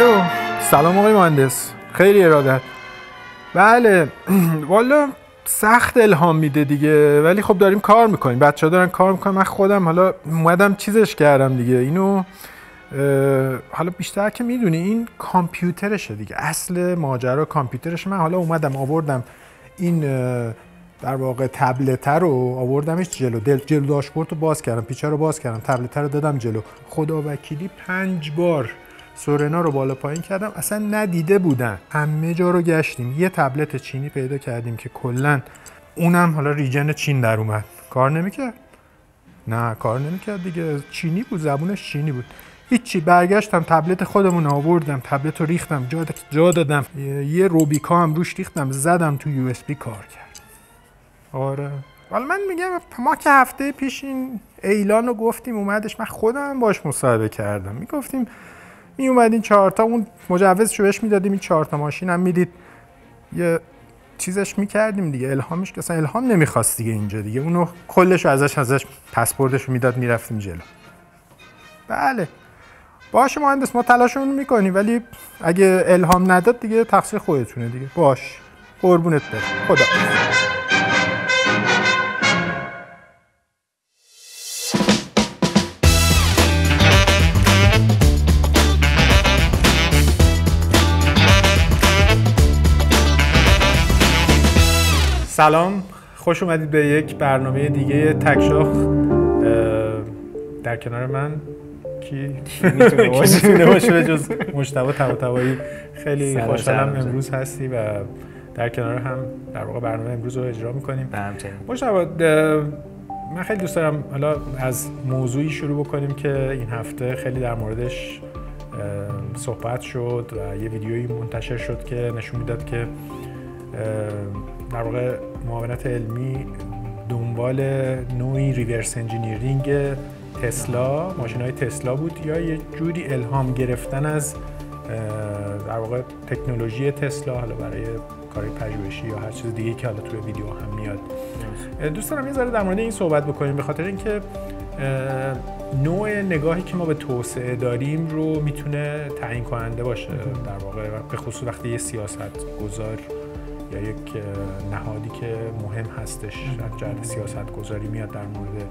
الو. سلام آقای مهندس. خیلی ارادت. بله. والا سخت الهام میده دیگه. ولی خب داریم کار می‌کنیم. بچه ها دارن کار می‌کنن. من خودم حالا اومدم چیزش کردم دیگه. اینو حالا بیشتر که می‌دونی این کامپیوترشه دیگه. اصل ماجرا کامپیوترشه. من حالا اومدم آوردم این در واقع تبلت رو آوردمش جلو. دل جلو داشبورد رو باز کردم. پیچه رو باز کردم. تبلت رو دادم جلو. خدا وکیلی پنج بار سورنا رو بالا پایین کردم. اصلا ندیده بودن. همه جا رو گشتیم. یه تبلت چینی پیدا کردیم که کلا اونم حالا ریجن چین در اومد. کار نمی‌کرد؟ نه کار نمی‌کرد دیگه. چینی بود زبونش چینی بود. هیچی برگشتم تبلت خودمون آوردم تبلت رو ریختم جا, جا دادم. یه روبیکا هم روش ریختم زدم تو یو اس بی کار کرد آره. ولی من میگم ما که هفته پیش این ایلان رو گفتیم اومدش من خودم باش مصاحبه کردم. می‌گفتیم می اومدین چهار تا اون مجوز رو بهش می‌دادیم این چهار تا ماشین هم می‌دید. یه چیزش می‌کردیم دیگه الهامش که الهام نمی‌خواست دیگه اینجا دیگه. اونو کلش ازش ازش پسپورتش رو می‌داد می‌رفتیم جلو. بله. باشه مهندس ما تلاشمون می‌کنیم ولی اگه الهام نداد دیگه تقصیر خودتونه دیگه. باش. قربونت برم. خدا. سلام. خوش اومدید به یک برنامه دیگه تکشاخ. در کنار من کی؟ می‌تونه باشه؟ به جز مجتبی طباطبایی. خیلی خوشحالم امروز هستی و در کنار هم در واقع برنامه امروز رو اجرا می‌کنیم. مجتبی من خیلی دوست دارم حالا از موضوعی شروع بکنیم که این هفته خیلی در موردش صحبت شد و یه ویدیویی منتشر شد که نشون می‌داد که در واقع معاونت علمی دنبال نوعی reverse engineering تسلا ماشین های تسلا بود یا یه جوری الهام گرفتن از در واقع تکنولوژی تسلا حالا برای کار پژوهشی یا هر چیز دیگه که حالا توی ویدیو هم میاد. دوست دارم یه ذره در مورد این صحبت بکنیم به خاطر اینکه نوع نگاهی که ما به توسعه داریم رو می‌تونه تعیین کننده باشه در واقع به خصوص وقتی یه سیاست گذار یا یک نهادی که مهم هستش از جهت سیاست گذاری میاد در مورد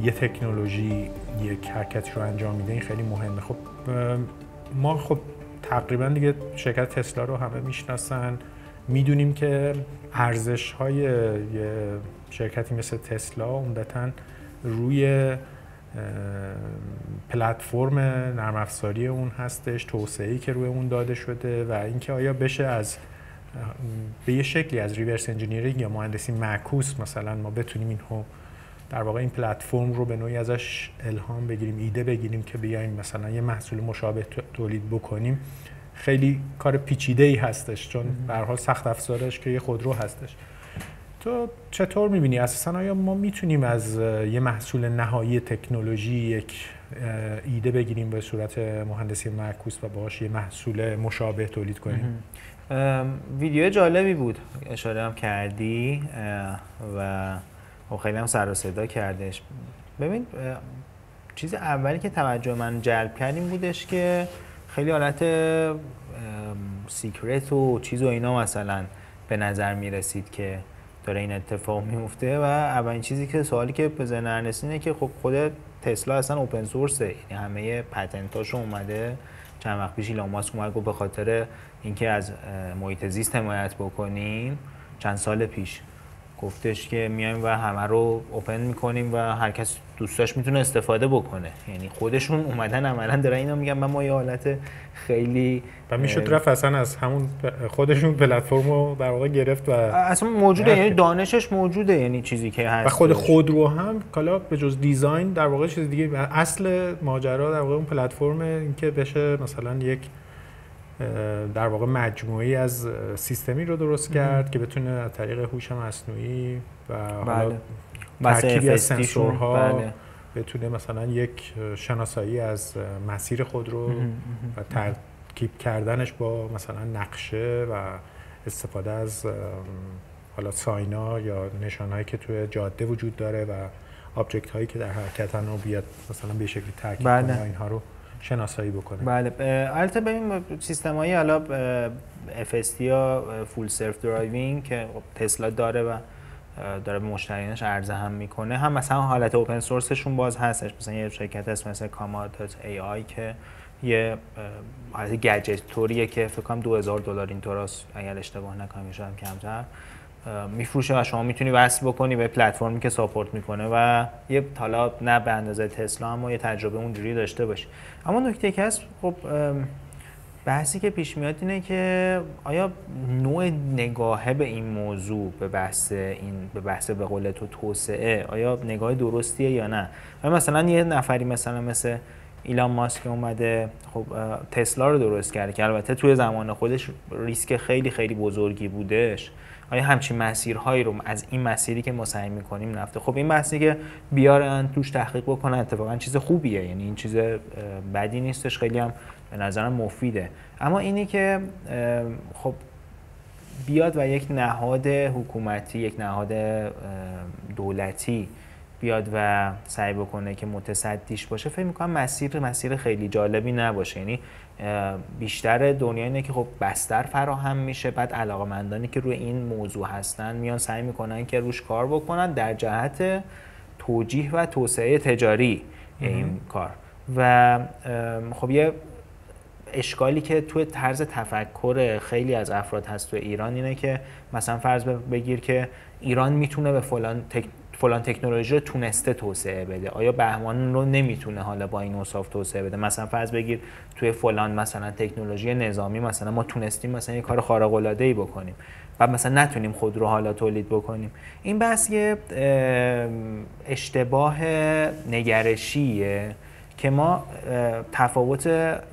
یه تکنولوژی یک حرکتی رو انجام میده این خیلی مهمه. خب ما خب تقریبا دیگه شرکت تسلا رو همه می‌شناسن. می‌دونیم که ارزش های یه شرکتی مثل تسلا عمدتا روی پلتفرم نرم افزاری اون هستش توسعه‌ای که روی اون داده شده و اینکه آیا بشه از به یه شکلی از reverse engineering یا مهندسی معکوس مثلا ما بتونیم اینو در واقع این پلتفرم رو به نوعی ازش الهام بگیریم ایده بگیریم که بیایم مثلا یه محصول مشابه تولید بکنیم. خیلی کار پیچیده ای هستش چون به حال سخت افزارش که یه خودرو هستش. تو چطور می‌بینی؟ اساسا آیا ما می‌تونیم از یه محصول نهایی تکنولوژی یک ایده بگیریم به صورت مهندسی معکوس و باهاش یه محصول مشابه تولید کنیم؟ ویدیو جالبی بود. اشاره هم کردی و خب خیلی هم سر و صدا کردش. ببین چیز اولی که توجه من جلب کردیم بودش که خیلی حالت سیکرت و چیز و اینا مثلا به نظر می رسید که داره این اتفاق میفته و اولین چیزی که سوالی که به ذهن اینه که خب خود تسلا اصلا اوپن سورسه یعنی همه پتنتاش اومده. چند وقت پیش ایلان ماسک اومد به خاطر اینکه از محیط زیست حمایت بکنیم. چند سال پیش گفتش که میایم و همه رو اوپن می‌کنیم و هر کس دوستاش می‌تونه استفاده بکنه. یعنی خودشون اومدن عملا دارن اینا میگن. من ما یه حالت خیلی و می‌شد رفت اصلا از همون خودشون پلتفرم رو در واقع گرفت و اصلا موجوده. یعنی دانشش موجوده. یعنی چیزی که هست. و خود خود رو هم کالا به جز دیزاین در واقع چیز دیگه اصل ماجرا در واقع اون پلتفرم اینکه بشه مثلا یک در واقع مجموعی از سیستمی رو درست کرد که بتونه از طریق هوش مصنوعی و بله. ترکیبی از سنسورها بله. بتونه مثلا یک شناسایی از مسیر خود رو و ترکیب کردنش با مثلا نقشه و استفاده از حالا ساینا یا نشانهایی که توی جاده وجود داره و آبجکت هایی که در حرکتن رو بیاد مثلا به شکلی ترکیب بله. اینها رو شناسایی بکنه. بله البته ببین سیستمایی حالا FSD یا full self driving که تسلا داره و داره به مشتریانش عرضه هم می‌کنه هم مثلا حالت open source شون باز هستش. مثلا یه شرکت هست مثل comma AI که یه حالت گجت توریه که فکر کنم 2000 دلار اینطور اگر اشتباه نکنم شاید کمتر. میفروشه و شما می‌تونی وصل بکنی به پلتفرمی که support می‌کنه و یه حالا نه به اندازه تسلا اما یه تجربه اونجوری داشته باشی. اما نکته که هست خب بحثی که پیش میاد اینه که آیا نوع نگاهه به این موضوع به بحث این به بحث به قول تو توسعه آیا نگاه درستیه یا نه؟ مثلا یه نفری مثلا مثل ایلان ماسک اومده خب تسلا رو درست کرده که البته توی زمان خودش ریسک خیلی خیلی بزرگی بودش. آیا همچین مسیرهایی رو از این مسیری که ما سعی می‌کنیم نفته خب این بحثی که بیارن توش تحقیق بکنن اتفاقا چیز خوبیه. یعنی این چیز بدی نیستش. خیلی هم به نظرم مفیده. اما اینی که خب بیاد و یک نهاد حکومتی یک نهاد دولتی بیاد و سعی بکنه که متصدیش باشه. فکر می‌کنم مسیر مسیر خیلی جالبی نباشه. یعنی بیشتر دنیا اینه که خب بستر فراهم میشه بعد علاقمندانی که روی این موضوع هستن میان سعی می‌کنن که روش کار بکنن در جهت توجیه و توسعه تجاری این کار. و خب یه اشکالی که توی طرز تفکر خیلی از افراد هست تو ایران اینه که مثلا فرض بگیر که ایران می‌تونه به فلان فلان تکنولوژی رو تونسته توسعه بده. آیا بهمان رو نمی‌تونه حالا با این اوصاف توسعه بده؟ مثلا فرض بگیر توی فلان مثلا تکنولوژی نظامی مثلا ما تونستیم مثلا یه کار خارق العاده ای بکنیم و مثلا نتونیم خود رو حالا تولید بکنیم. این بحث یه اشتباه نگرشیه که ما تفاوت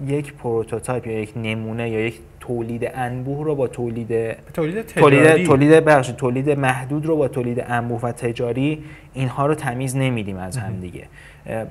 یک prototype یا یک نمونه یا یک تولید انبوه رو با تولید تولید تولید تولید تولید محدود رو با تولید انبوه و تجاری اینها رو تمیز نمیدیم از هم دیگه.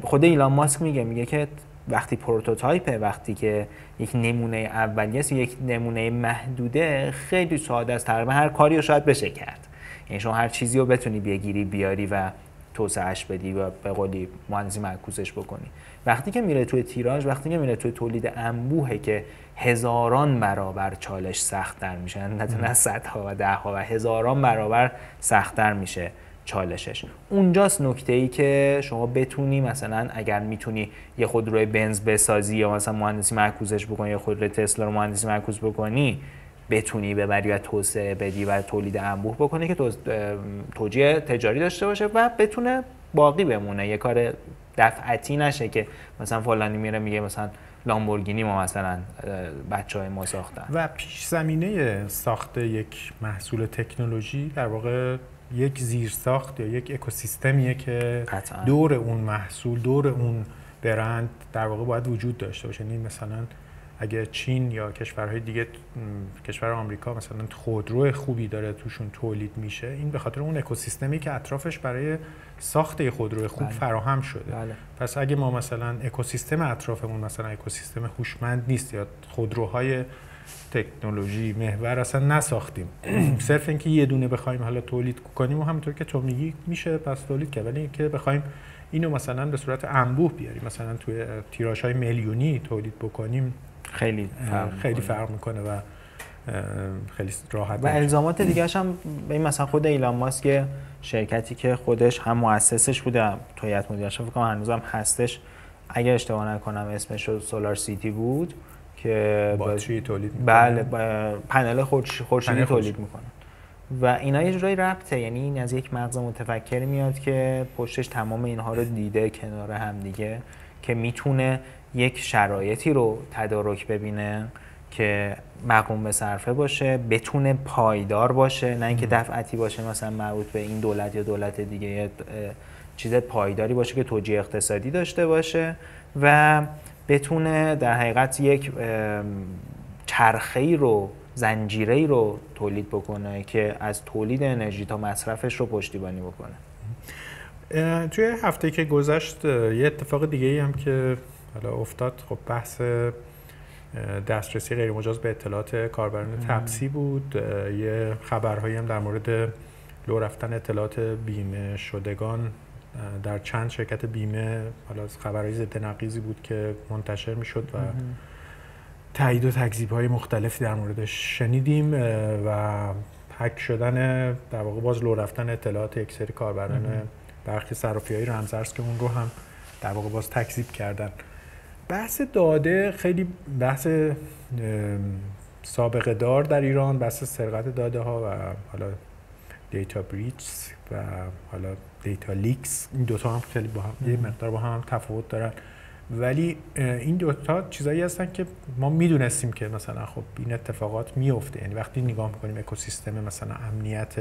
خود ایلان ماسک میگه میگه که وقتی prototype وقتی که یک نمونه اولیه است یک نمونه محدوده خیلی ساده است. تقریبا هر کاری رو شاید بشه کرد. یعنی شما هر چیزی رو بتونی بگیری بیاری و توسعهش بدی و به قولی مهندسی معکوسش بکنی. وقتی که میره توی تیراژ وقتی که میره توی تولید انبوهه که هزاران برابر چالش سختتر میشه. نه صدها و دهها و هزاران برابر سختتر میشه چالشش. اونجاست نکته ای که شما بتونی مثلا اگر می‌تونی یه خودروی بنز بسازی یا مثلا مهندسی معکوسش بکنی یا خودروی تسلا رو مهندسی معکوس بکنی بتونی ببری و توسعه بدی و تولید انبوه بکنه که توجیه تجاری داشته باشه و بتونه باقی بمونه. یه کار دفعتی نشه که مثلا فلانی میره میگه مثلا لامبورگینی ما مثلا بچه های ما ساختن. و پیش زمینه ساخت یک محصول تکنولوژی در واقع یک زیر ساخت یا یک اکوسیستمیه که دور اون محصول دور اون برند در واقع باید وجود داشته باشه. یعنی مثلا اگه چین یا کشورهای دیگه کشور آمریکا مثلا خودرو خوبی داره توشون تولید میشه این به خاطر اون اکوسیستمی که اطرافش برای ساخت خودرو خوب بله. فراهم شده بله. پس اگه ما مثلا اکوسیستم اطرافمون مثلا اکوسیستم هوشمند نیست یا خودروهای تکنولوژی محور اصلا نساختیم صرف اینکه یه دونه بخوایم حالا تولید کنیم و همونطور که تو میگی میشه پس تولید کرد ولی اینکه بخوایم اینو مثلا به صورت انبوه بیاریم مثلا توی تیراژ های میلیونی تولید بکنیم خیلی فرق خیلی فرق می‌کنه و خیلی راحت و الزامات دیگه هم به این مثلا خود ایلان ماسک شرکتی که خودش هم مؤسسش بوده تو هیئت مدیرش فکر کنم هنوزم هستش. اگر اشتباه نکنم اسمش رو سولار سیتی بود که باتری تولید می‌کنه. بله پنل خورشیدی تولید می‌کنه. و اینا یه جورایی ربطه یعنی این از یک مغز متفکر میاد که پشتش تمام اینها رو دیده کنار هم دیگه که می‌تونه یک شرایطی رو تدارک ببینه که مقوم به صرفه باشه بتونه پایدار باشه نه اینکه دفعتی باشه مثلا مربوط به این دولت یا دولت دیگه یه چیز پایداری باشه که توجیه اقتصادی داشته باشه و بتونه در حقیقت یک چرخه رو زنجیره رو تولید بکنه که از تولید انرژی تا مصرفش رو پشتیبانی بکنه. توی هفته که گذشت یه اتفاق دیگه ای هم که حالا افتاد. خب بحث دسترسی غیر مجاز به اطلاعات کاربران تپسی بود. یه خبرهایی هم در مورد لو رفتن اطلاعات بیمه شدگان در چند شرکت بیمه حالا خبرهای ضد نقیزی بود که منتشر می‌شد و تایید و تکذیب های مختلفی در موردش شنیدیم و هک شدن در واقع باز لو رفتن اطلاعات یک سری کاربران برخی صرافی های رمزرز که اون رو هم در واقع باز تکذیب کردن. بحث داده خیلی بحث سابقه دار در ایران بحث سرقت داده ها و حالا data breach و حالا data leaks این دوتا هم خیلی با هم یه مقدار با هم, هم تفاوت دارن. ولی این دوتا چیزایی هستن که ما می‌دونستیم که مثلا خب این اتفاقات میفته یعنی وقتی نگاه می‌کنیم اکوسیستم مثلا امنیت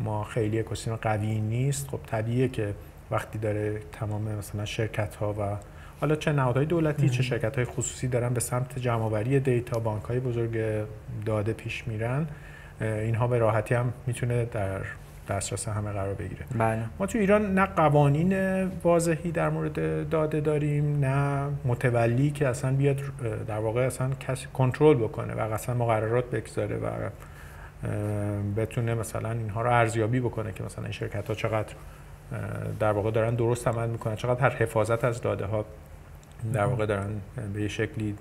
ما خیلی اکوسیستم قوی نیست خب طبیعیه که وقتی داره تمام مثلا شرکت ها و حالا چه نهادهای دولتی چه شرکت های خصوصی دارن به سمت جمعآوری دیتا بانک های بزرگ داده پیش میرن. اینها به راحتی هم می‌تونه در دسترس همه قرار بگیره. بله. ما تو ایران نه قوانین واضحی در مورد داده داریم نه متولی که اصلا بیاد در واقع اصلا کسی کنترل بکنه و اصلا مقررات بگذاره و بتونه مثلا اینها رو ارزیابی بکنه که مثلا این شرکت ها چقدر در واقع دارن درست عمل می‌کنن چقدر هر حفاظت از داده ها در واقع دارن به یه شکلی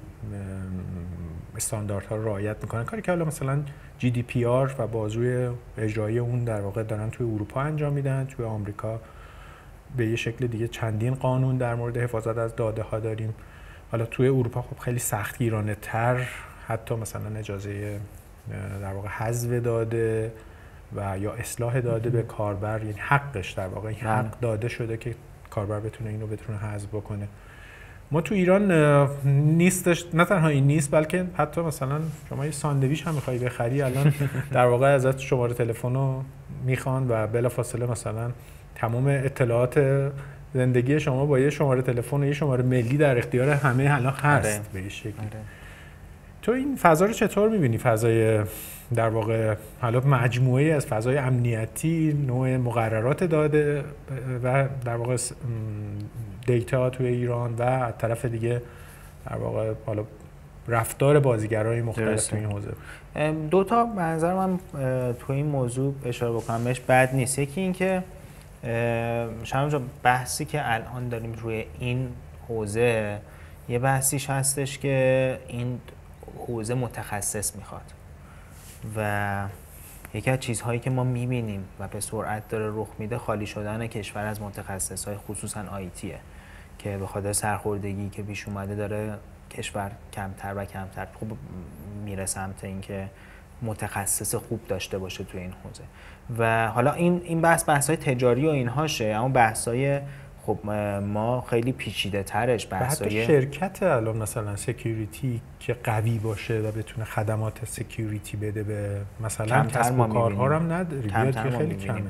استانداردها رو رعایت می‌کنن. کاری که حالا مثلا جی دی پی آر و بازوی اجرایی اون در واقع دارن توی اروپا انجام میدن توی آمریکا به یه شکل دیگه چندین قانون در مورد حفاظت از داده ها داریم. حالا توی اروپا خب خیلی سختگیرانه تر حتی مثلا اجازه در واقع حذف داده و یا اصلاح داده به کاربر. یعنی حقش در واقع این حق بله. داده شده که کاربر بتونه اینو بتونه حذف بکنه. ما تو ایران نیستش نه تنها این نیست بلکه حتی مثلا شما یه ساندویچ هم می‌خوای بخری الان در واقع ازت شماره تلفن رو می‌خوان و بلافاصله مثلا تمام اطلاعات زندگی شما با یه شماره تلفن و یه شماره ملی در اختیار همه الان هست آره. به شکلی آره. تو این فضا رو چطور می‌بینی فضای در واقع حالا مجموعه از فضای امنیتی نوع مقررات داده و در واقع دیتا توی ایران و از طرف دیگه در واقع حالا رفتار بازیگرای مختلف تو این حوزه. دو تا منظر من تو این موضوع اشاره بکنم بهش بد نیست. یکی اینکه شما بحثی که الان داریم روی این حوزه یه بحثیش هستش که این حوزه متخصص می‌خواد و یکی از چیزهایی که ما می‌بینیم و به سرعت داره رخ میده خالی شدن کشور از متخصص های خصوصا آیتیه که به خاطر سرخوردگی که پیش اومده داره کشور کمتر و کمتر خوب میره سمت اینکه متخصص خوب داشته باشه توی این حوزه. و حالا این این بحث بحث های تجاری و اینهاشه اما بحث های خب ما خیلی پیچیده ترش بحثای شرکت الان مثلا سکیوریتی که قوی باشه و بتونه خدمات security بده به مثلا کسب و کارها هم نداری که خیلی کمه.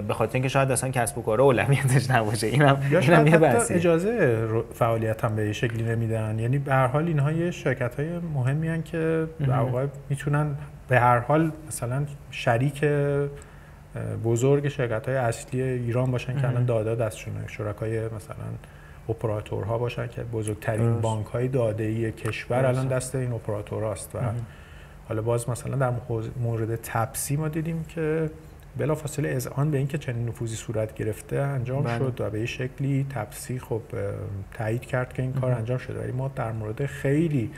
به خاطر اینکه شاید اصلا کسب و کار اولویتش نباشه. اینم اینم یه بحثه اجازه فعالیت هم به شکلی نمیدن. یعنی به هر حال اینها یه شرکت های مهمی هن که در واقع می‌تونن به هر حال مثلا شریک بزرگ شرکت های اصلی ایران باشن که الان داده دستشونه شرکای مثلا اپراتورها باشن که بزرگترین بانک های داده ای کشور الان دست این اپراتورهاست و حالا باز مثلا در مورد تپسی ما دیدیم که بلافاصله اذعان به اینکه چنین نفوذی صورت گرفته انجام بله. شد و به شکلی تپسی خب تایید کرد که این کار انجام شده. ولی ما در مورد خیلی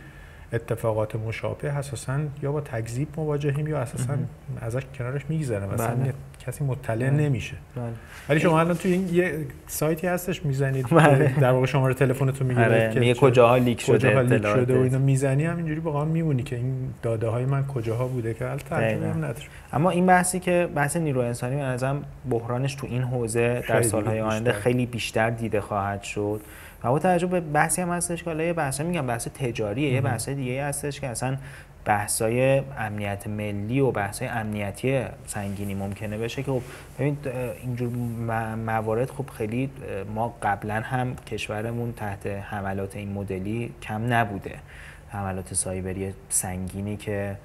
اتفاقات مشابه اساسا یا با تکذیب مواجهیم یا اساسا ازش کنارش میگذره مثلا بله. کسی مطلع بله. نمیشه بله. ولی شما الان تو این یه سایتی هستش می‌زنید بله. در واقع شماره تلفنتون می‌گیره آره. که کجاها leak شده leak شده و اینا می‌زنی همینجوری واقعا میمونی که این داده های من کجاها بوده که البته هم نداره اما این بحثی که بحث نیرو انسانی به نظرم بحرانش تو این حوزه در سالهای آینده خیلی بیشتر دیده خواهد شد و با توجه به بحثی هم هستش که حالا یه بحث میگم بحث تجاریه یه بحث دیگه هستش که اصلا بحثای امنیت ملی و بحثای امنیتی سنگینی ممکنه بشه که خب ببینید اینجور موارد خب خیلی ما قبلا هم کشورمون تحت حملات این مدلی کم نبوده. حملات سایبری سنگینی که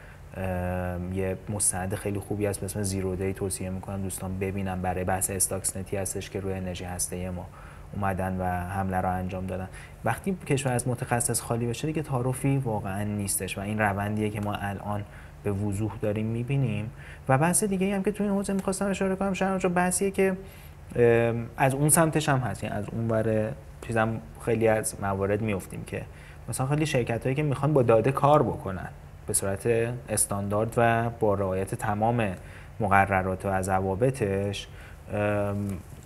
یه مستند خیلی خوبی هست به اسم زیرو دی توصیه می‌کنم دوستان ببینم برای بحث استاکس نتی هستش که روی انرژی هسته ما. اومدن و حمله را انجام دادن. وقتی کشور از متخصص خالی بشه دیگه تعارفی واقعا نیستش و این روندیه که ما الان به وضوح داریم می‌بینیم. و بحث دیگه هم که تو این حوزه می‌خواستم اشاره کنم شما بحثیه که از اون سمتش هم هست. یعنی از اون ور چیزم خیلی از موارد میفتیم که مثلا خیلی شرکت هایی که می‌خوان با داده کار بکنن به صورت استاندارد و با رعایت تمام مقررات و ضوابطش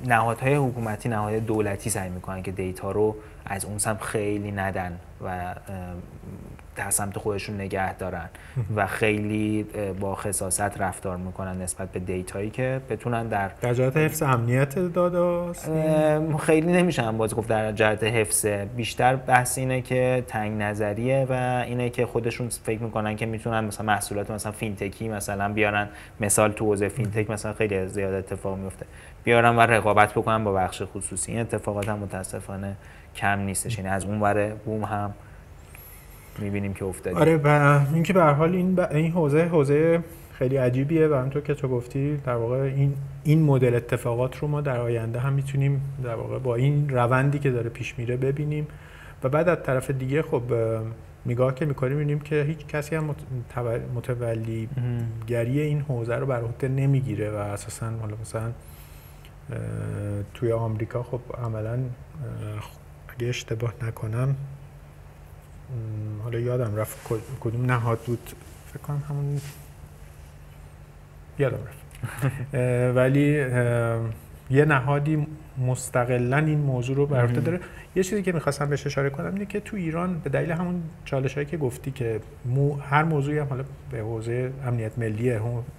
نهادهای حکومتی نهادهای دولتی سعی می‌کنن که data رو از اون سمت خیلی ندن و در سمت خودشون نگه دارن و خیلی با خساست رفتار می‌کنن نسبت به data یی که بتونن در در جهت حفظ امنیت داده خیلی نمیشن باز گفت در جهت حفظ. بیشتر بحث اینه که تنگ نظریه و اینه که خودشون فکر می‌کنن که می‌تونن مثلا محصولات مثلا fintech ی مثلا بیارن. مثال تو حوزه فینتک مثلا خیلی زیاد اتفاق میفته بیارن و رقابت بکنن با بخش خصوصی. این اتفاقات هم متاسفانه کم نیستش. یعنی از اون ور بوم هم می‌بینیم که افتاده آره و اینکه به حال این این حوزه حوزه خیلی عجیبیه و همونطور که تو گفتی در واقع این این مدل اتفاقات رو ما در آینده هم می‌تونیم در واقع با این روندی که داره پیش میره ببینیم. و بعد از طرف دیگه خب نگاه که می‌کنیم می‌بینیم که هیچ کسی هم متولی گری این حوزه رو بر عهده نمی‌گیره و اساسا حالا مثلا توی آمریکا خب عملا اگه اشتباه نکنم حالا یادم رفت کدوم نهاد بود. فکر کنم همون یادم رفت. ولی یه نهادی مستقلا این موضوع رو بر داره. یه چیزی که می‌خواستم بهش اشاره کنم اینه که تو ایران به دلیل همون چالش هایی که گفتی که مو هر موضوعی هم حالا به حوزه امنیت ملی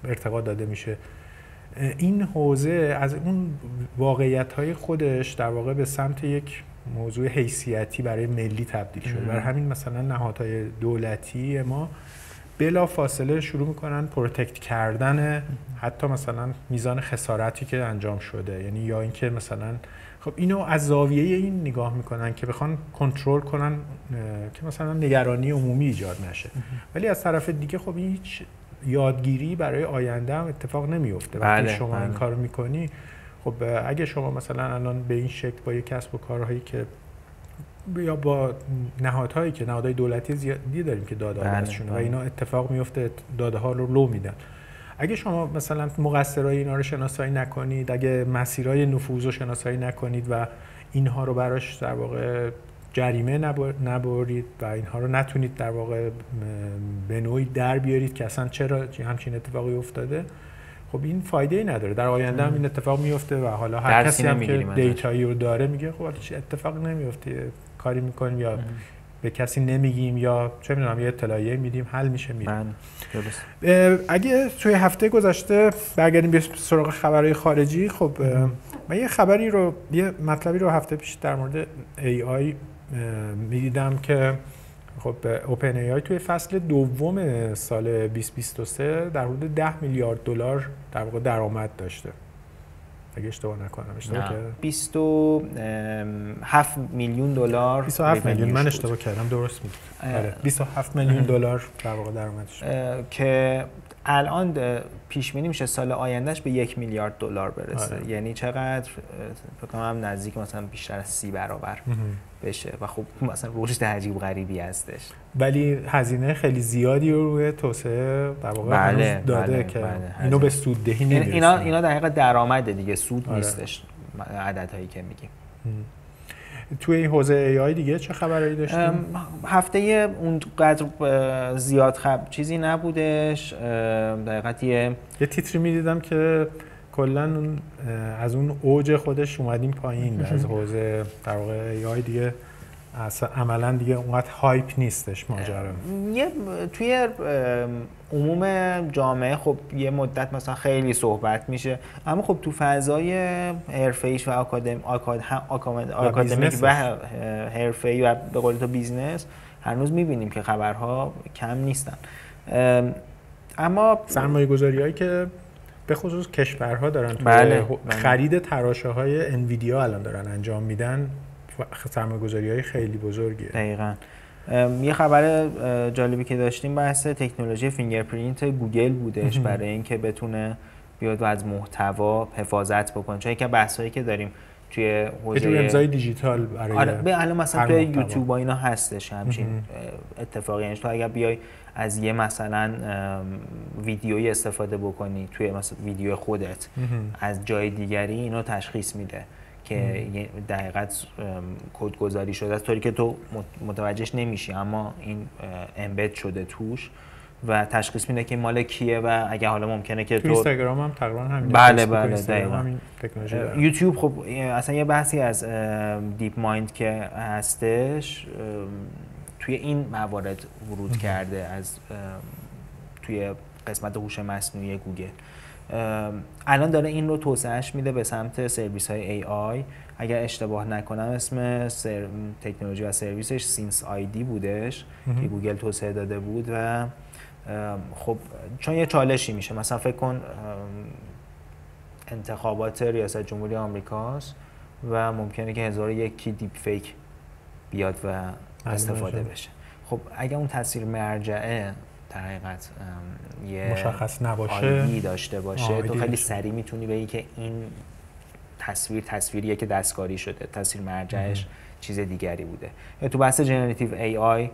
ارتقا داده میشه این حوزه از اون واقعیت های خودش در واقع به سمت یک موضوع حیثیتی برای ملی تبدیل شده. برای همین مثلا نهادهای دولتی ما بلا فاصله شروع می‌کنن protect کردن حتی مثلا میزان خسارتی که انجام شده. یعنی یا اینکه مثلا خب اینو از زاویه این نگاه می‌کنن که بخوان کنترل کنن که مثلا نگرانی عمومی ایجاد نشه. ولی از طرف دیگه خب هیچ یادگیری برای آینده هم اتفاق نمیفته وقتی بله، شما این بله. کار می‌کنی خب اگه شما مثلا الان به این شکل با یک کسب و کارهایی که یا با نهادهایی که نهادهای دولتی زیادی داریم که داده ها بله، و اینا اتفاق میفته داده ها رو لو میدن. اگه شما مثلا مقصرای اینا رو شناسایی نکنید اگه مسیرهای نفوذ رو شناسایی نکنید و اینها رو براش در واقع جریمه نبرید و اینها رو نتونید در واقع به نوعی در بیارید که اصلا چرا همچین اتفاقی افتاده خب این فایده ای نداره. در آینده هم این اتفاق میفته و حالا هر کسی هم که دیتایی رو داره میگه خب چه اتفاق نمیفته کاری می‌کنیم یا به کسی نمیگیم یا چه می‌دونم یه اطلاعیه میدیم حل میشه میریم. اگه توی هفته گذشته برگردیم به سراغ خبرهای خارجی خب من یه خبری رو یه مطلبی رو هفته پیش در مورد AI می‌دیدم که خب اوپن ای آی توی فصل دوم سال 2023 در حدود 10 میلیارد دلار در واقع درآمد داشته. اگه اشتباه نکنم اشتباه کردم؟ 27 میلیون دلار 27 میلیون. من اشتباه کردم درست میگم آره 27 میلیون دلار در واقع درآمدش. که الان پیش بینی میشه سال آیندهش به یک میلیارد دلار برسه. آره. یعنی چقدر فکر کنم نزدیک مثلا بیشتر از سی برابر بشه. و خب مثلا رشد عجیب غریبی هستش. ولی هزینه خیلی زیادی رو روی توسعه در واقع بله، داده بله، که بله. اینو به سود دهی نمی‌رسه. اینا اینا در حقیقت درآمد دیگه. سود آره. نیستش عددهایی که میگیم. توی این حوزه ای آی دیگه چه خبرایی داشتیم؟ هفته اونقدر زیاد خب چیزی نبودش دقیقت یه یه تیتری می‌دیدم که کلا از اون اوج خودش اومدیم پایین از حوزه در واقع ای آی دیگه اصلا عملا دیگه اونقدر هایپ نیستش ماجرا. یه توی عموم جامعه خب یه مدت مثلا خیلی صحبت میشه اما خب تو فضای حرفه‌ایش و آکادم آکادمیک و حرفه‌ای و به قول تو business هنوز می‌بینیم که خبرها کم نیستن. اما سرمایه گذاری هایی که به خصوص کشورها دارن تو بله،, بله. خرید تراشه های انویدیا الان دارن انجام میدن. سرمایه های خیلی بزرگیه. دقیقا. یه خبر جالبی که داشتیم بحث تکنولوژی fingerprint گوگل بودش برای اینکه بتونه بیاد و از محتوا حفاظت بکنه. چون یکی بحثایی که داریم توی حوزه امضای دیجیتال برای آره به الان مثلا توی یوتیوب و اینا هستش همچین اتفاقی. یعنی تو اگر بیای از یه مثلا ویدیویی استفاده بکنی توی مثلا ویدیو خودت از جای دیگری اینو تشخیص میده. که دقیقت کد گذاری شده است طوری که تو متوجهش نمیشی. اما این امبد شده توش و تشخیص میده که مال کیه و اگه حالا ممکنه که تو اینستاگرام هم تقریبا همین بله بله دقیقاً. یوتیوب خب اصلا یه بحثی از DeepMind که هستش توی این موارد ورود کرده از توی قسمت هوش مصنوعی گوگل. الان داره این رو توسعهش میده به سمت سرویس های AI اگر اشتباه نکنم اسم سر... تکنولوژی و سرویسش SynthID بودش که گوگل توسعه داده بود و خب چون یه چالشی میشه. مثلا فکر کن انتخابات ریاست جمهوری آمریکاست و ممکنه که هزار یکی دیپ فیک بیاد و استفاده بشه. خب اگر اون تصویر مرجعه در حقیقت یه مشخص نباشه. داشته باشه. تو خیلی سریع می‌تونی بگی که این تصویر تصویریه که دستکاری شده. تصویر مرجعش چیز دیگری بوده. تو بحث generative AI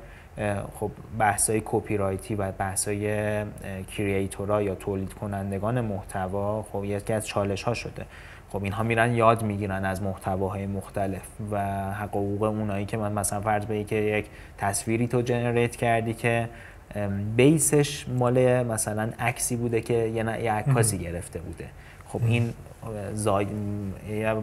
خب بحثای کپی رایتی و بحثای creator ا یا تولید کنندگان محتوا خب یکی از چالش ها شده. خب اینها میرن یاد می‌گیرن از محتواهای مختلف و حقوق اونایی که من مثلا فرض به که یک تصویری تو generate کردی که base ش مال مثلا عکسی بوده که یه, عکاسی گرفته بوده. خب این زای...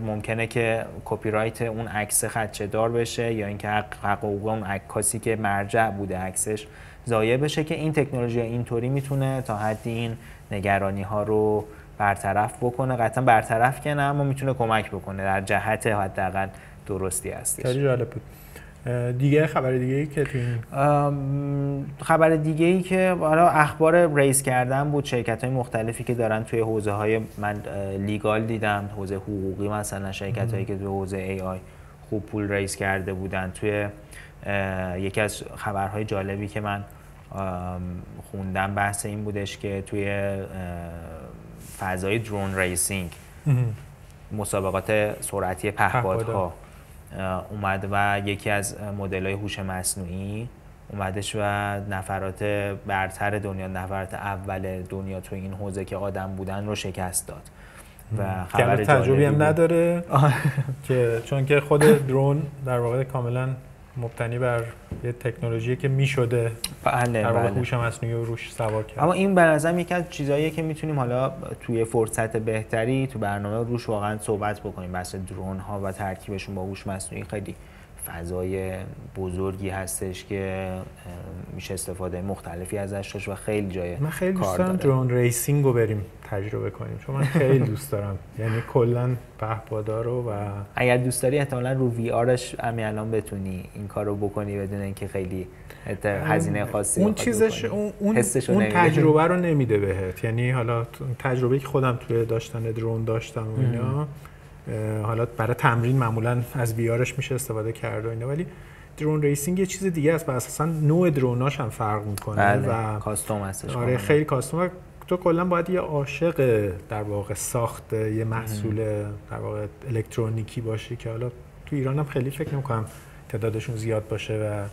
ممکنه که کپی رایت اون عکس خدچه دار بشه یا اینکه حق حقوق اون عکاسی که مرجع بوده عکسش ضایع بشه که این تکنولوژی اینطوری می‌تونه تا حدی این نگرانی ها رو برطرف بکنه. قطعا برطرف کنه اما می‌تونه کمک بکنه. در جهت حداقل درستی هستش. خیلی جالب بود. دیگه خبر دیگه ای که تو این خبر دیگه ای که حالا اخبار ریس کردن بود شرکت های مختلفی که دارن توی حوزه های من legal دیدم حوزه حقوقی مثلا شرکت هایی که توی حوزه AI خوب پول raise کرده بودن. توی یکی از خبرهای جالبی که من خوندم بحث این بودش که توی فضای drone racing مسابقات سرعتی پهپادها. اومد و یکی از مدل های هوش مصنوعی اومدش و نفرات برتر دنیا نفرات اول دنیا تو این حوزه که آدم بودن رو شکست داد. و خبر تجربی هم نداره که چون که خود درون در واقع کاملا مبتنی بر یه تکنولوژی که می‌شده. بله در واقع بله. هوش مصنوعی رو روش سوار کرد. اما این به نظرم یکی از چیزاییه که می‌تونیم حالا توی فرصت بهتری تو برنامه روش واقعا صحبت بکنیم بحث درون ها و ترکیبشون با هوش مصنوعی. خیلی فضای بزرگی هستش که میشه استفاده مختلفی ازش داشت و خیلی جای من خیلی دوست دارم درون racing رو بریم تجربه کنیم چون من خیلی دوست دارم. یعنی کلا پهپادا رو و اگر دوست داری احتمالا رو VR ش همین الان بتونی این کار رو بکنی بدون اینکه خیلی هزینه خاصی اون چیزش اون اون, اون تجربه رو نمیده بهت. یعنی حالا تجربه که خودم توی داشتن drone داشتم و اینا حالا برای تمرین معمولا از VR ش میشه استفاده کرد و اینا ولی drone racing یه چیز دیگه است و اساسا نوع drone اش هم فرق می‌کنه بله. و کاستوم هستش آره خیلی کاستوم تو کلا باید یه عاشق در واقع ساخت یه محصول در واقع الکترونیکی باشی که حالا تو ایران هم خیلی فکر نمی‌کنم تعدادشون زیاد باشه و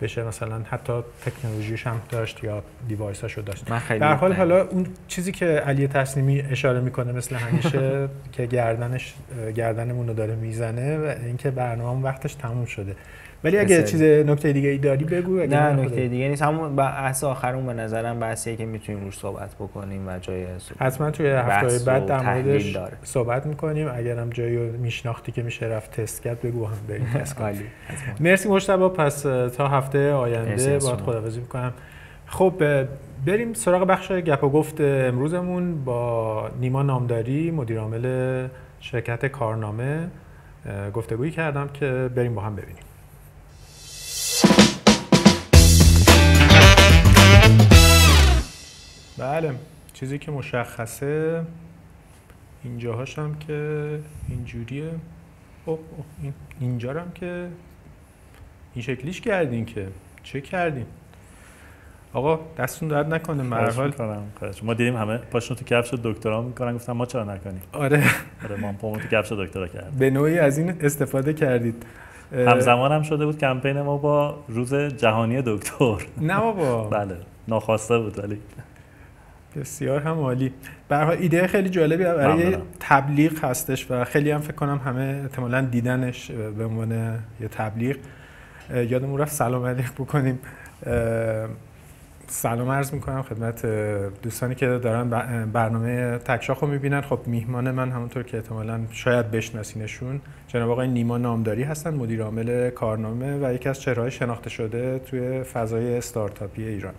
بشه مثلا حتی تکنولوژیش هم داشت یا دیوایساشو داشت. در حال حالا اون چیزی که علی تسلیمی اشاره می‌کنه مثل همیشه که گردنش گردنمون رو داره می‌زنه و اینکه برنامه وقتش تموم شده. ولی اگه چیز نکته دیگه ای داری بگو اگه نه نکته دیگه نیست. همون بحث آخرون به نظرم بحثیه که می‌تونیم روش صحبت بکنیم و جای حتما توی هفته بعد در موردش صحبت می‌کنیم. اگرم جایی میشناختی که میشه رفت تست کرد بگو هم بریم تست کنیم. مرسی مشتبه پس تا هفته آینده باید خداحافظی می‌کنم. خب بریم سراغ بخش گپ و گفت امروزمون با نیما نامداری مدیر عامل شرکت کارنامه. گفتگویی کردم که بریم با هم ببینیم. بله چیزی که مشخصه اینجاهاش هم که اینجوریه. این اینجا هم که این شکلیش کردین که چه کردین؟ آقا دستون درد نکنه به حال ما دیدیم همه پاشون تو کفش دکترا می‌کنن گفتم ما چرا نکنیم؟ آره. آره ما پامون تو کفش دکترا کرد به نوعی از این استفاده کردید. همزمان هم شده بود کمپین ما با روز جهانی دکتر. نه بابا. بله ناخواسته بود ولی بسیار هم عالی به ایده خیلی جالبی برای تبلیغ هستش و خیلی هم فکر کنم همه احتمالاً دیدنش به عنوان یه تبلیغ. یادمون رفت سلام علیک بکنیم. سلام عرض می‌کنم خدمت دوستانی که دارن برنامه تکشاخ رو می‌بینن. خب میهمان من همونطور که احتمالا شاید بشناسینشون جناب آقای نیما نامداری هستن مدیر عامل کارنامه و یکی از چهرهای شناخته شده توی فضای استارتاپی ایران.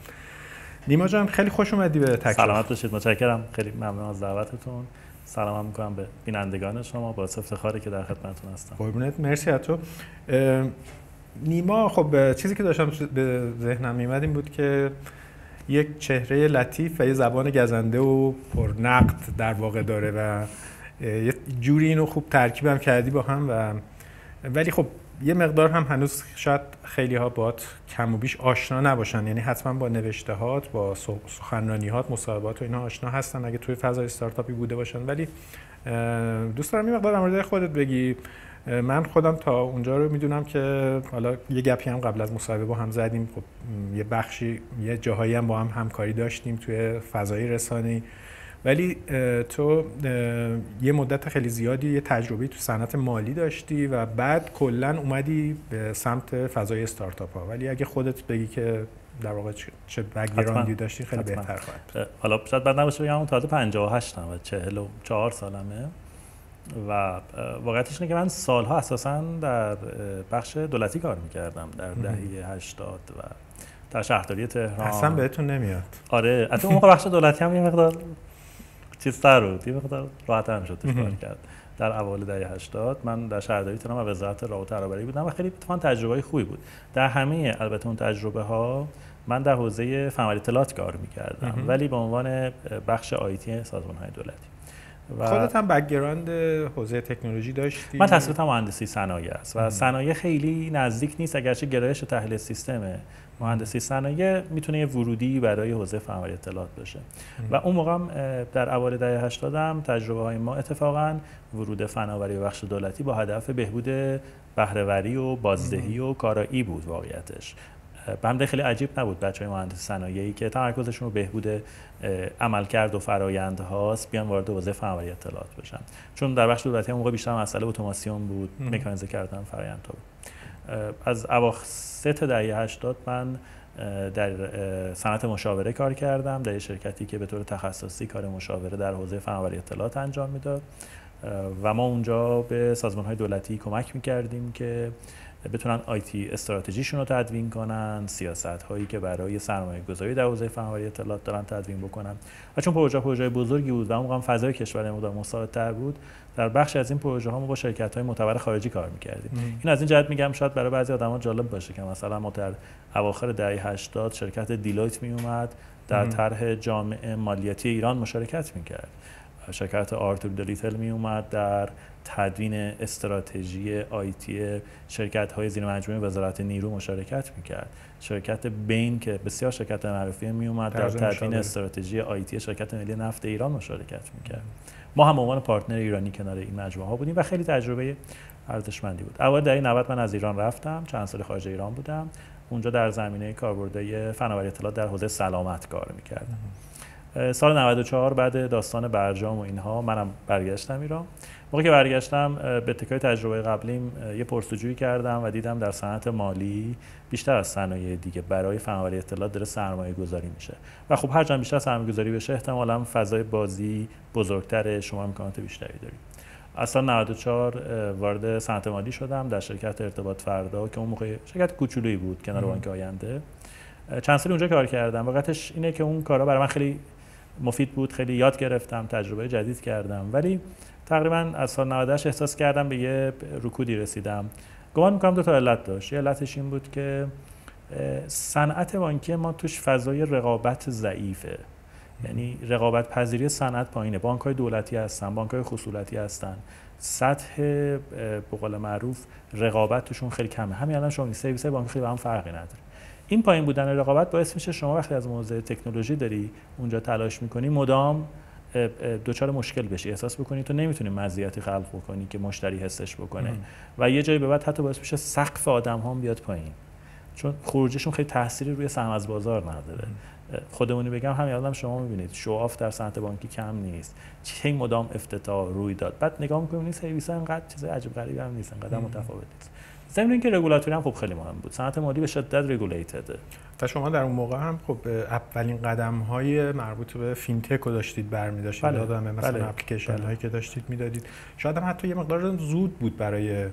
نیما جان خیلی خوش اومدی به تکشاخ سلامت باشید متشکرم. خیلی ممنون از دعوتتون. سلام هم می‌کنم به بینندگان شما. با افتخاری که در خدمتتون هستم. قربونت. مرسی از تو نیما خب چیزی که داشتم به ذهنم میمد این بود که یک چهره لطیف و یه زبان گزنده و پرنقد در واقع داره و یه جوری اینو خوب ترکیبم کردی با هم و ولی خب یه مقدار هم هنوز شاید خیلی ها بات کم و بیش آشنا نباشن. یعنی حتما با نوشتهات با سخنرانیات مصاحبات و اینا آشنا هستن اگه توی فضای استارتاپی بوده باشن. ولی دوست دارم یه مقدار در مورد خودت بگی. من خودم تا اونجا رو می‌دونم که حالا یه گپی هم قبل از مصاحبه با هم زدیم. خب یه بخشی یه جاهایی هم با هم همکاری داشتیم توی فضای رسانی. ولی تو یه مدت خیلی زیادی یه تجربه تو صنعت مالی داشتی و بعد کلا اومدی به سمت فضای استارتاپ ها. ولی اگه خودت بگی که در واقع چه بگیراندی داشتی خیلی بهتر خواهد حالا شاید بعد نباشه بگم تازه 58 و 44 سالمه. و واقعیتش اینه که من سالها اساسا در بخش دولتی کار می‌کردم در دهه 80 و در شهرداری تهران. اصلا بهتون نمیاد. آره حتی اون موقع بخش دولتی هم یه مقدار چیز تر بود یه مقدار راحت هم شد کار کرد. در اوایل دهه 80 من در شهرداری تهران و وزارت رابطه عربی بودم و خیلی اتفاقا تجربه خوبی بود. در همه البته اون تجربه ها من در حوزه فناوری اطلاعات کار می‌کردم ولی به عنوان بخش IT سازمان های دولتی. و خودت هم background حوزه تکنولوژی داشتی؟ من تحصیلاتم مهندسی صنایع است و صنایع خیلی نزدیک نیست اگرچه گرایش تحلیل سیستم مهندسی صنایع می‌تونه یه ورودی برای حوزه فناوری اطلاعات باشه. و اون موقع در اوایل دهه 80 هم تجربه های ما اتفاقا ورود فناوری و بخش دولتی با هدف بهبود بهرهوری و بازدهی و کارایی بود واقعیتش. به خیلی عجیب نبود بچه های مهندس صنایعی که تمرکزشون رو بهبود عملکرد و فرایند هاست بیان وارد حوزه فناوری اطلاعات بشن. چون در بخش دولتی موقع بیشتر مسئله اتوماسیون بود مکانیزه کردن فرایند ها بود از اواخر دهه 80 من در صنعت مشاوره کار کردم در شرکتی که به طور تخصصی کار مشاوره در حوزه فناوری اطلاعات انجام می‌داد. و ما اونجا به سازمان های دولتی کمک می‌کردیم که بتونن IT strategy شون رو تدوین کنن سیاست هایی که برای سرمایه گذاری در حوزه فناوری اطلاعات دارن تدوین بکنن. و چون پروژه پروژه بزرگی بود و اون فضای کشور مقدار مساعدتر بود در بخش از این پروژه ها ما با شرکت های معتبر خارجی کار می‌کردیم. این از این جهت میگم شاید برای بعضی آدما جالب باشه که مثلا ما در اواخر دهه 80 شرکت Deloitte می اومد در طرح جامعه مالیاتی ایران مشارکت می‌کرد. شرکت Arthur D. Little می اومد در تدوین استراتژی آیتی شرکت های زیر مجموعه وزارت نیرو مشارکت می‌کرد. شرکت بین که بسیار شرکت معروفی می اومد در تدوین استراتژی آیتی شرکت ملی نفت ایران مشارکت می‌کرد. ما هم عنوان پارتنر ایرانی کنار این مجموعه ها بودیم و خیلی تجربه ارزشمندی بود. اول در 90 من از ایران رفتم چند سال خارج ایران بودم. اونجا در زمینه کاربرد فناوری اطلاعات در حوزه سلامت کار می‌کردم. سال 94 بعد داستان برجام و اینها منم برگشتم ایران. موقعی که برگشتم به تکای تجربه قبلیم یه پرسجویی کردم و دیدم در صنعت مالی بیشتر از صنایع دیگه برای فناوری اطلاعات داره سرمایه گذاری میشه. و خب هر چند بیشتر سرمایه گذاری بشه احتمالا فضای بازی بزرگتر شما امکانات بیشتری دارید. اصلا 94 وارد صنعت مالی شدم در شرکت ارتباط فردا که اون موقع شرکت کوچولویی بود کنار بانک آینده. چند سال اونجا کار کردم واقعتش اینه که اون کارا برای من خیلی مفید بود خیلی یاد گرفتم تجربه جدید کردم. ولی تقریبا از سال 98 احساس کردم به یه رکودی رسیدم. گمان می‌کنم دو تا علت داشت. یه علتش این بود که صنعت بانکی ما توش فضای رقابت ضعیفه. یعنی رقابت پذیری صنعت پایینه. بانک های دولتی هستن بانک های خصولتی هستن. سطح به قول معروف رقابت توشون خیلی کمه. همین الان شما سرویس بانک خیلی هم فرقی نداره. این پایین بودن رقابت باعث میشه شما وقتی از موضع تکنولوژی داری اونجا تلاش می‌کنی مدام دچار مشکل بشی. احساس بکنی تو نمی‌تونی مزیتی خلق بکنی که مشتری حسش بکنه. و یه جایی به بعد حتی باعث میشه سقف آدم هم بیاد پایین. چون خروجیشون خیلی تأثیری روی سهم از بازار نداره. خودمونی بگم همین الان شما می‌بینید show off در صنعت بانکی کم نیست. چه مدام افتتاح رویداد. بعد نگاه می‌کنیم این سرویس انقدر چیز عجیب غریبی هم نیست. انقدر متفاوت نیست. ضمن اینکه رگولاتوری هم خب خیلی مهم بود صنعت مالی به شدت رگولیتده و شما در اون موقع هم خب اولین قدم های مربوط به فینتک رو داشتید برمی داشتید بله. مثلا بله. اپلیکیشن هایی بله. که داشتید می‌دادید شاید هم حتی یه مقدار زود بود برای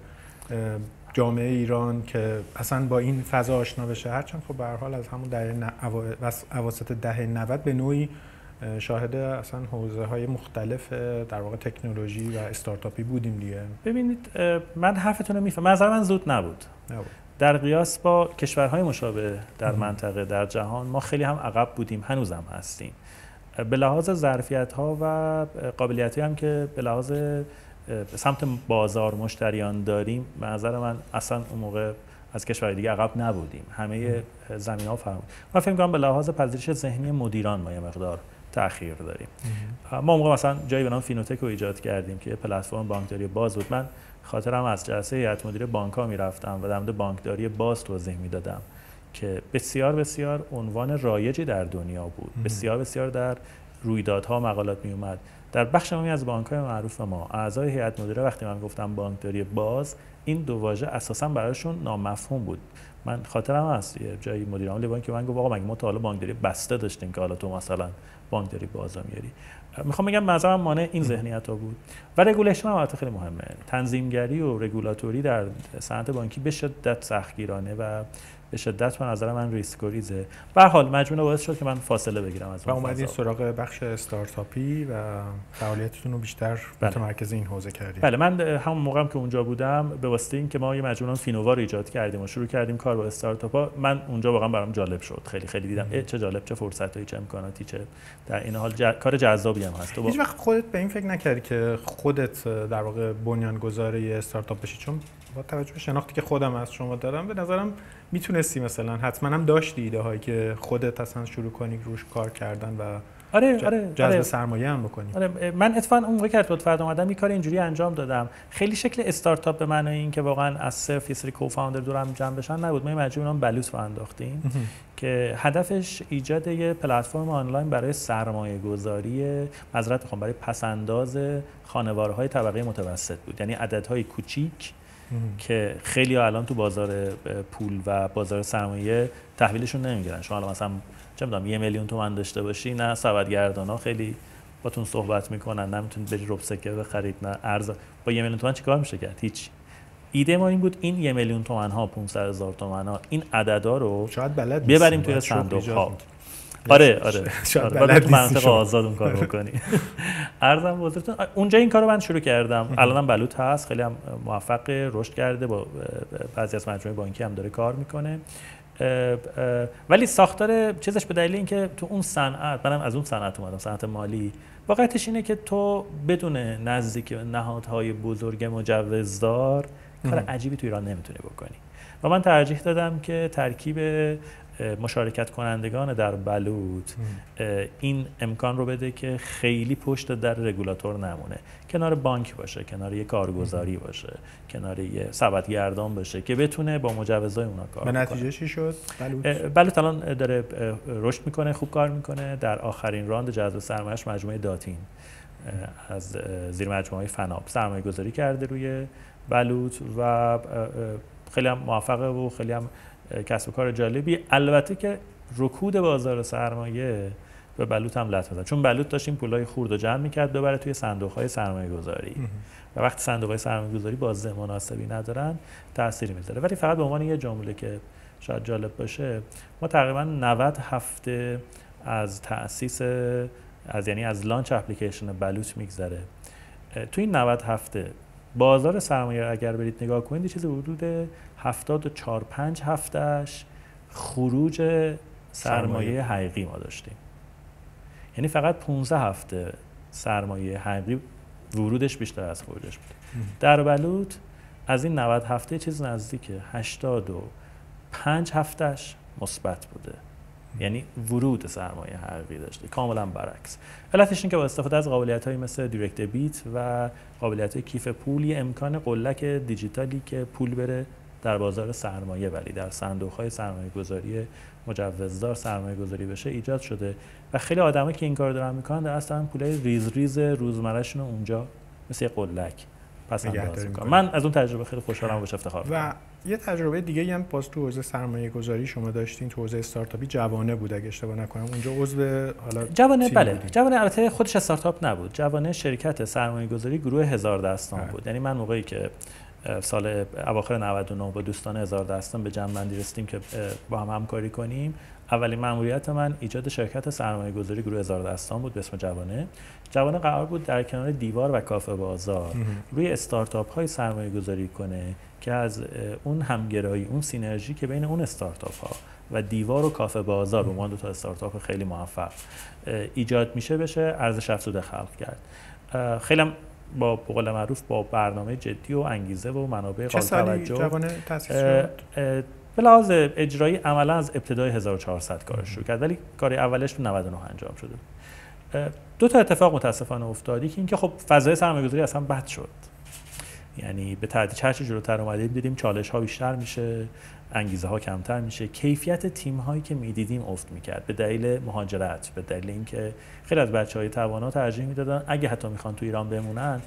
جامعه ایران که اصلا با این فضا آشنا بشه هرچند خب به حال از همون دهه اواسط دهه 90 به نوعی شاهد اصلا حوزه های مختلف در واقع تکنولوژی و استارتاپی بودیم دیگه. ببینید من حرفتون رو می‌فهمم نظر من زود نبود. نبود. در قیاس با کشورهای مشابه در منطقه در جهان ما خیلی هم عقب بودیم هنوزم هستیم. به لحاظ ظرفیت ها و قابلیت هم که به لحاظ سمت بازار مشتریان داریم به نظر من اصلا اون موقع از کشور دیگه عقب نبودیم. همه زمین ها فرمود من فکر کنم به لحاظ پذیرش ذهنی مدیران ما یه مقدار تاخیر داریم. ما موقع مثلا جایی به نام فینوتک رو ایجاد کردیم که پلتفرم بانکداری باز بود. من خاطرم از جلسه هیئت مدیره بانک ها می‌رفتم و در مورد بانکداری باز توضیح می‌دادم که بسیار بسیار عنوان رایجی در دنیا بود. بسیار بسیار در رویدادها مقالات می اومد در بخش مهمی از بانک های معروف ما اعضای هیئت مدیره وقتی من گفتم بانکداری باز این دو واژه اساسا برایشون نامفهوم بود. من خاطرم هست یه جایی مدیر عامل بانک من گفت آقا مگه ما تا حالا بانکداری بسته داشتیم که حالا تو مثلا بانکداری باز میاری. می‌خوام بگم مثلا مانع این ذهنیت ها بود. و regulation هم خیلی مهمه. تنظیمگری و رگولاتوری در صنعت بانکی به شدت سختگیرانه و به شدت به نظر من ریسک گریزه به حال مجموعه باعث شد که من فاصله بگیرم از و اومدین سراغ بخش استارتاپی و فعالیتتون رو بیشتر بله. متمرکز این حوزه کردیم بله من همون موقعم که اونجا بودم به واسطه اینکه ما یه مجموعه فینووا رو ایجاد کردیم و شروع کردیم کار با استارتاپ ها من اونجا واقعا برام جالب شد. خیلی خیلی دیدم چه جالب چه فرصتایی چه امکاناتی چه در این حال ج... کار جذابی هم هست. هیچ وقت خودت به این فکر نکردی که خودت در واقع بنیانگذار استارتاپ بشی؟ چون با توجه به شناختی که خودم از شما دارم به نظرم می‌تونستی مثلا حتما هم داشتی ایده هایی که خودت اصلا شروع کنی روش کار کردن و آره آره جذب آره. سرمایه هم بکنی. آره من اتفاقا اون موقع که فرد اومدم این کار اینجوری انجام دادم. خیلی شکل استارتاپ به معنای این که واقعا از صفر یه سری کوفاندر دور هم جمع بشن نبود. ما مجموعه نام بلوس رو انداختیم که هدفش ایجاد یه پلتفرم آنلاین برای سرمایه گذاری مذرت بخوام برای پسنداز خانوارهای های طبقه متوسط بود. یعنی عددهای کوچیک که خیلی الان تو بازار پول و بازار سرمایه تحویلشون نمی‌گیرن. شما الان مثلا چه می‌دونم یه میلیون تومن داشته باشی نه سبدگردان ها خیلی باتون صحبت می‌کنن نمی‌تونید بری رب سکه بخرید نه ارز. با یه میلیون تومن چیکار میشه کرد؟ هیچ. ایده ما این بود این یه میلیون تومن ها 500 هزار تومن ها این عددا رو شاید بلد ببریم توی صندوق ها. آره آره. شاید آره. منطقه آزاد اون کارو بکنی. ارزم بزرگتون اونجا این کارو من شروع کردم. الانم بلوط هست خیلی هم موفق رشد کرده با بعضی از مجموعه بانکی هم داره کار می‌کنه. ولی ساختار چیزش به دلیل اینکه تو اون صنعت منم از اون صنعت اومدم صنعت مالی. واقعیتش اینه که تو بدون نزدیک نهادهای بزرگ مجوزدار کار عجیبی تو ایران نمی‌تونی بکنی. و من ترجیح دادم که ترکیب مشارکت کنندگان در بلوط این امکان رو بده که خیلی پشت در رگولاتور نمونه. کنار بانک باشه کنار یه کارگزاری باشه کنار یه گردان باشه که بتونه با مجوزهای اونا کار به نتیجه چی شد؟ بلوط؟ بلوط الان داره رشد می‌کنه خوب کار می‌کنه. در آخرین راند جذب سرمایه‌اش مجموعه داتین از زیر مجموعه فناب. سرمایه گذاری کرده روی بلوط و خیلی هم موفقه و خیلی هم کسب کار جالبی. البته که رکود بازار سرمایه به بلوط هم لطمه چون بلوط داشت این پولای خورد و جمع می‌کرد ببره توی صندوق های سرمایه گذاری و وقتی صندوق های سرمایه گذاری بازده مناسبی ندارن تأثیری می‌ذاره. ولی فقط به عنوان یه جمله که شاید جالب باشه ما تقریبا 90 هفته از تأسیس از یعنی از لانچ اپلیکیشن بلوط میگذره. توی این 90 هفته بازار سرمایه اگر برید نگاه کنید چیز حدود 74 5 هفتهش خروج سرمایه حقیقی ما داشتیم. یعنی فقط 15 هفته سرمایه حقیقی ورودش بیشتر از خروجش بود. در بلوط از این 90 هفته چیز نزدیک 85 هفتهش مثبت بوده. یعنی ورود سرمایه حقیقی داشته. کاملا برعکس. علتش این که با استفاده از قابلیت های مثل دیرکت بیت و قابلیت های کیف پول یه امکان قلک دیجیتالی که پول بره در بازار سرمایه ولی در صندوق های سرمایه گذاری مجوزدار سرمایه گذاری بشه ایجاد شده. و خیلی آدمایی که این کار دارن می‌کنن در اصل پولای ریز ریز روزمرهشون اونجا مثل قلک پس من از اون تجربه خیلی خوشحالم باش افتخار و یه تجربه دیگه هم باز تو حوزه سرمایه گذاری شما داشتین تو حوزه استارتاپی جوانه بود اگه اشتباه نکنم. اونجا عضو حالا جوانه بله. بودین. جوانه البته خودش استارتاپ نبود. جوانه شرکت سرمایه گذاری گروه هزار دستان بله. بود. یعنی من موقعی که سال اواخر 99 با دوستان هزار دستان به جمع بندی رسیدیم که با هم همکاری کنیم. اولین مأموریت من ایجاد شرکت سرمایه گذاری گروه هزار دستان بود به اسم جوانه. جوانه قرار بود در کنار دیوار و کافه بازار روی استارتاپ های سرمایه گذاری کنه که از اون همگرایی اون سینرژی که بین اون استارتاپ ها و دیوار و کافه بازار به عنوان دو تا استارتاپ خیلی موفق ایجاد میشه بشه ارزش افزوده خلق کرد. خیلی با قول معروف با برنامه جدی و انگیزه و منابع قابل توجه. تاسیس شد؟ به لحاظ اجرایی عملا از ابتدای 1400 کارش شروع کرد ولی کار اولش تو 99 انجام شده. دو تا اتفاق متاسفانه افتادی که اینکه خب فضای سرمایه‌گذاری اصلا بد شد. یعنی به تدریج هر جلوتر اومدیم دیدیم چالش ها بیشتر میشه انگیزه ها کمتر میشه. کیفیت تیم هایی که می‌دیدیم افت می‌کرد. به دلیل مهاجرت به دلیل اینکه خیلی از بچه های توانا ترجیح می‌دادن اگه حتی می‌خوان تو ایران بمونن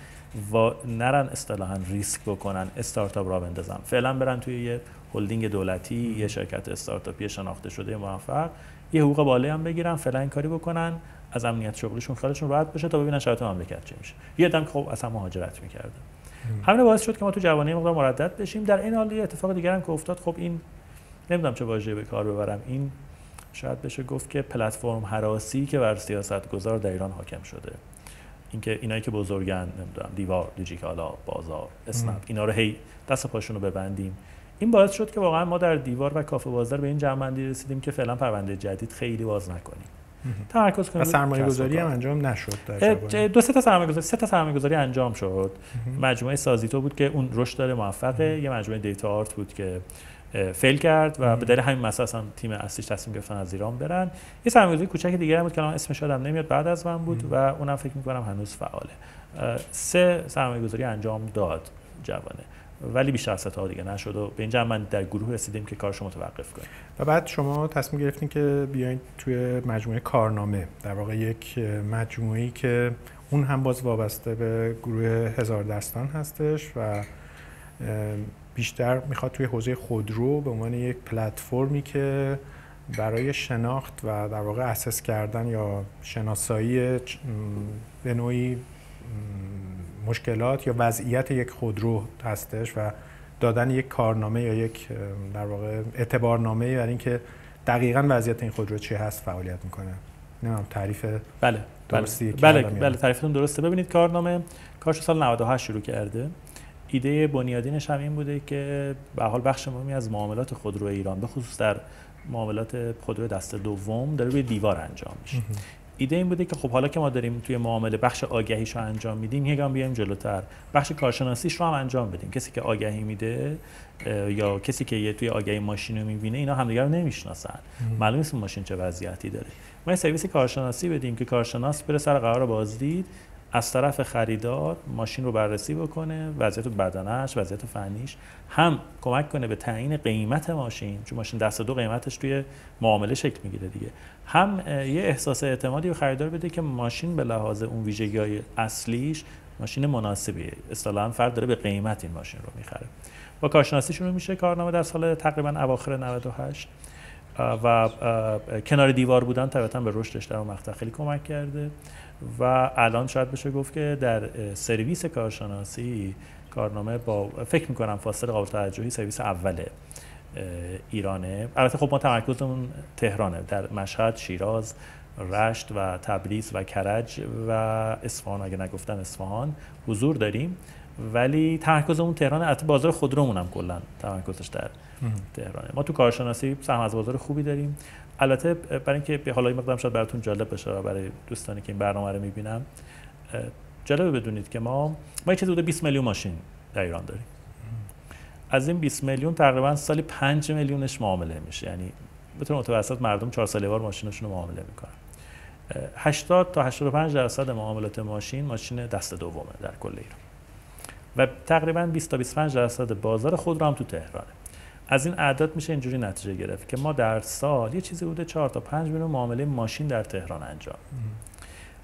و نرن اصطلاحا ریسک بکنن استارتاپ را بندازن. فعلا برن توی یه هلدینگ دولتی یه شرکت استارتاپی شناخته شده موفق. یه حقوق بالایی هم بگیرن فعلا این کاری بکنن. از امنیت شغلیشون خیالشون راحت بشه تا ببینن شرایط مملکت چی میشه. یه دم خب اصلا مهاجرت می‌کرده. همین باعث شد که ما تو جوانی مقدار مردد بشیم. در این حال اتفاق دیگر هم که افتاد خب این نمی‌دونم چه واژه‌ای به کار ببرم. این شاید بشه گفت که پلتفرم حراسی که بر سیاست گذار در ایران حاکم شده. اینکه اینایی که بزرگن نمی‌دونم دیوار دیجیکالا بازار اسنپ اینا رو هی دست پاشون رو ببندیم. این باعث شد که واقعا ما در دیوار و کافه بازار به این جمعندی رسیدیم که فعلا پرونده جدید خیلی باز نکنیم. تمرکز کنیم. و سرمایه گذاری هم انجام نشد در دو سه تا سرمایه گذاری سه تا سرمایه گذاری انجام شد. مجموعه سازیتو بود که اون رشد داره موفقه. یه مجموعه دیتا آرت بود که فیل کرد و به دلیل همین مسئله اصلا تیم اصلیش تصمیم گرفتن از ایران برن. یه سرمایه‌گذاری کوچک دیگه هم بود که الان اسمش یادم نمیاد بعد از من بود و اونم فکر می‌کنم هنوز فعاله. سه سرمایه‌گذاری انجام داد جوانه. ولی بیشتر از تا دیگه نشد و به اینجا من در گروه رسیدیم که کارشو متوقف کنیم و بعد شما تصمیم گرفتین که بیاین توی مجموعه کارنامه در واقع یک مجموعه‌ای که اون هم باز وابسته به گروه هزار دستان هستش و بیشتر می‌خواد توی حوزه خودرو به عنوان یک پلتفرمی که برای شناخت و در واقع اسس کردن یا شناسایی به نوعی مشکلات یا وضعیت یک خودرو هستش و دادن یک کارنامه یا یک در واقع اعتبارنامه برای اینکه دقیقا وضعیت این خودرو چی هست فعالیت می‌کنه. نمی‌دونم تعریف بله درستی بله بله, بله تعریفتون درسته. ببینید کارنامه کارش سال 98 شروع کرده. ایده بنیادینش هم این بوده که به حال بخش مهمی از معاملات خودرو ایران به خصوص در معاملات خودرو دست دوم داره روی دیوار انجام میشه. ایده این بوده که خب حالا که ما داریم توی معامله بخش آگهیش رو انجام میدیم یکم بیایم جلوتر. بخش کارشناسیش رو هم انجام بدیم. کسی که آگهی میده یا کسی که یه توی آگهی ماشین رو می‌بینه اینا همدیگه رو نمی‌شناسن. معلوم نیست ماشین چه وضعیتی داره. ما سرویس کارشناسی بدیم که کارشناس بره سر قرار بازدید از طرف خریدار ماشین رو بررسی بکنه وضعیت بدنش وضعیت فنیش هم کمک کنه به تعیین قیمت ماشین. چون ماشین دست دو قیمتش توی معامله شکل می‌گیره دیگه. هم یه احساس اعتمادی به خریدار بده که ماشین به لحاظ اون ویژگی های اصلیش ماشین مناسبیه. اصطلاحا فرد داره به قیمت این ماشین رو می‌خره. با کارشناسی شروع میشه کارنامه در سال تقریبا اواخر 98 و کنار دیوار بودن طبعا به رشدش در اون مقطع خیلی کمک کرده. و الان شاید بشه گفت که در سرویس کارشناسی کارنامه با فکر می‌کنم فاصله قابل توجهی سرویس اوله. ایرانه. البته خب ما تمرکزمون تهرانه. در مشهد شیراز رشت و تبریز و کرج و اصفهان. اگه نگفتم اصفهان حضور داریم. ولی تمرکزمون تهران البته بازار خودرومون هم کلا تمرکزش در تهرانه. ما تو کارشناسی سهم از بازار خوبی داریم. البته برای اینکه حالا این مقدم شاید براتون جالب بشه برای دوستانی که این برنامه رو می‌بینم جالبه بدونید که ما ما چیزی حدود 20 میلیون ماشین در ایران داریم. از این 20 میلیون تقریبا سالی 5 میلیونش معامله میشه. یعنی بتونه متوسط مردم چهار ساله بار ماشینشون رو معامله می‌کنن. 80 تا 85 درصد معاملات ماشین ماشین دست دومه در کل ایران. و تقریبا 20 تا 25 درصد بازار خود رو هم تو تهرانه. از این اعداد میشه اینجوری نتیجه گرفت که ما در سال یه چیزی بوده 4 تا 5 میلیون معامله ماشین در تهران انجام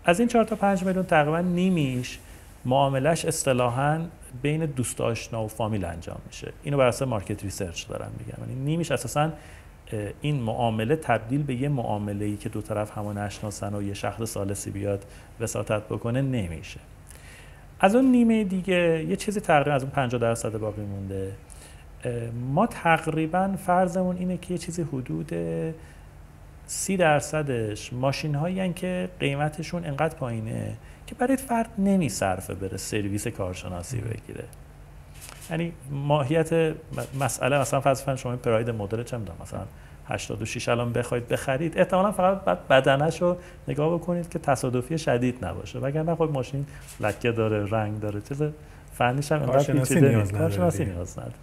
از این 4 تا 5 میلیون تقریبا نیمیش معاملش اصطلاحا بین دوست آشنا و فامیل انجام میشه. اینو بر اساس market research دارم میگم. یعنی نیمیش اساسا این معامله تبدیل به یه معامله ای که دو طرف همو نشناسن و یه شخص ثالثی بیاد وساطت بکنه نمیشه. از اون نیمه دیگه یه چیزی تقریبا از اون 50 درصد باقی مونده. ما تقریبا فرضمون اینه که یه چیزی حدود سی درصدش ماشین هایی که قیمتشون انقدر پایینه. که برای فرد نمیصرفه بره سرویس کارشناسی بگیره. یعنی ماهیت مسئله مثلا فرض شما پراید مدل چه می‌دونم مثلا 86 الان بخواید بخرید احتمالا فقط بعد بدنش رو نگاه بکنید که تصادفی شدید نباشه. وگرنه خب ماشین لکه داره رنگ داره چیز فنیش هم اینقدر پیچیده نیست. کارشناسی نیاز نداره.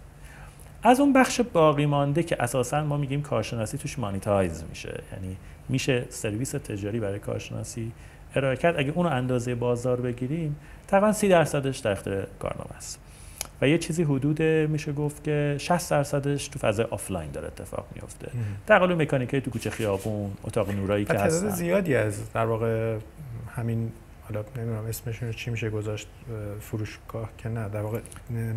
از اون بخش باقی مانده که اساسا ما میگیم کارشناسی توش monetize میشه. یعنی میشه سرویس تجاری برای کارشناسی ارائه کرد اگه اونو اندازه بازار بگیریم تقریبا 30 درصدش در اختیار کارنامه است. و یه چیزی حدود میشه گفت که 60 درصدش تو فضای آفلاین داره اتفاق میفته تقریبا مکانیکی تو کوچه خیابون اتاق نور هایی که هستن. زیادی از در واقع همین حالا نمی‌دونم اسمشون چی میشه گذاشت فروشگاه که نه در واقع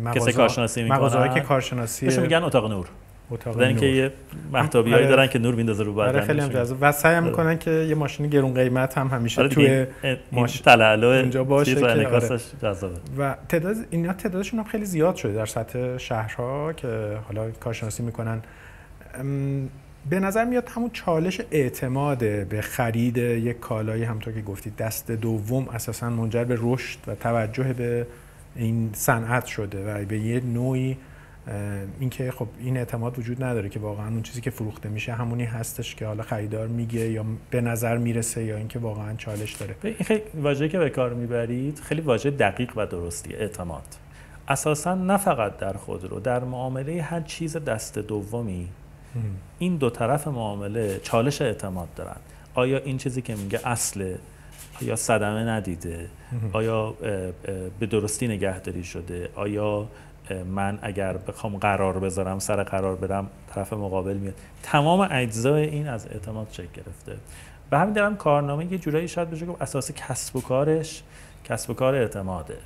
مغازه کارشناسی مغازه‌ای که کارشناسی میگن اتاق نور. اتاق نور. که یه محتابیایی آره. دارن که نور میندازه رو بدن آره خیلی هم جذاب و سعی آره. می‌کنن که یه ماشین گرون قیمت هم همیشه آره توی ماشین تلالو اینجا باشه که آره. جذابه و تعداد اینا تعدادشون هم خیلی زیاد شده در سطح شهرها که حالا کارشناسی می‌کنن به نظر میاد همون چالش اعتماد به خرید یک کالایی همونطور که گفتید دست دوم اساسا منجر به رشد و توجه به این صنعت شده و به یه نوعی اینکه خب این اعتماد وجود نداره که واقعا اون چیزی که فروخته میشه همونی هستش که حالا خریدار میگه یا به نظر می‌رسه یا اینکه واقعا چالش داره. این خیلی واژه‌ای که به کار می‌برید خیلی واژه دقیق و درستی اعتماد. اساسا نه فقط در خودرو در معامله هر چیز دست دومی این دو طرف معامله چالش اعتماد دارن. آیا این چیزی که میگه اصله آیا صدمه ندیده؟ آیا به درستی نگهداری شده؟ آیا من اگر بخوام قرار بذارم سر قرار برم طرف مقابل میاد. تمام اجزای این از اعتماد شکل گرفته. و همین دارم کارنامه یه جورایی شاید بشه گفت اساس کسب و کارش کسب و کار اعتماده.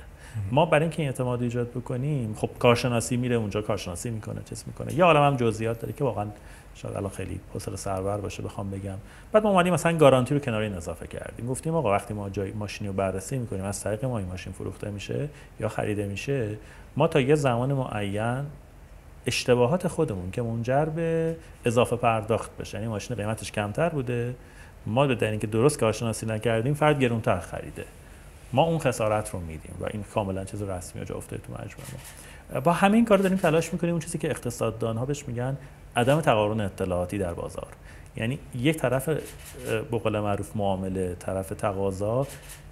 ما برای اینکه این اعتماد ایجاد بکنیم خب کارشناسی میره اونجا کارشناسی می‌کنه چیز می‌کنه. یه عالم هم جزئیات داره که واقعا شاید الان خیلی حوصله سربر باشه بخوام بگم. بعد ما اومدیم مثلا گارانتی رو کنار این اضافه کردیم. گفتیم آقا وقتی ما جای ماشینی رو بررسی می‌کنیم از طریق ما این ماشین فروخته میشه یا خریده میشه ما تا یه زمان معین اشتباهات خودمون که منجر به اضافه پرداخت بشه. یعنی ماشین قیمتش کمتر بوده. ما به اینکه درست کارشناسی نکردیم فرد گرونتر خریده. ما اون خسارت رو میدیم و این کاملا چیز رسمی جا افتاده تو مجموعه با همین کار داریم تلاش می‌کنیم اون چیزی که اقتصاددان ها بهش میگن عدم تقارن اطلاعاتی در بازار. یعنی یک طرف به قول معروف معامله طرف تقاضا.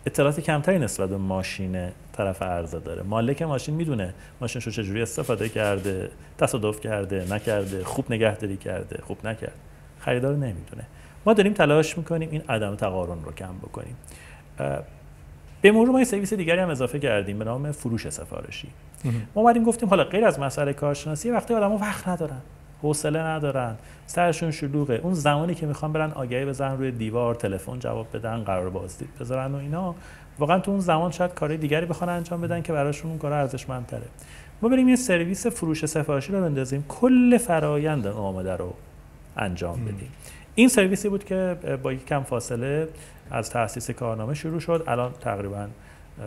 اطلاعات کمتری نسبت به ماشین طرف عرضه داره. مالک ماشین می‌دونه ماشینش رو چجوری استفاده کرده تصادف کرده نکرده خوب نگهداری کرده خوب نکرد خریدار نمی‌دونه. ما داریم تلاش می‌کنیم این عدم تقارن رو کم بکنیم. به مرور ما یه سرویس دیگری هم اضافه کردیم به نام فروش سفارشی. ما اومدیم گفتیم حالا غیر از مسئله کارشناسی وقتی آدم‌ها وقت ندارن. حوصله ندارن. سرشون شلوغه. اون زمانی که می‌خوان برن آگهی بزنن روی دیوار تلفن جواب بدن قرار بازدید بذارن و اینا. واقعا تو اون زمان شاید کاری دیگری بخوان انجام بدن که براشون اون کار ارزشمندتره. ما بریم یه سرویس فروش سفارشی رو بندازیم. کل فرایند معامله رو انجام بدیم. این سرویسی بود که با یک کم فاصله از تاسیس کارنامه شروع شد. الان تقریبا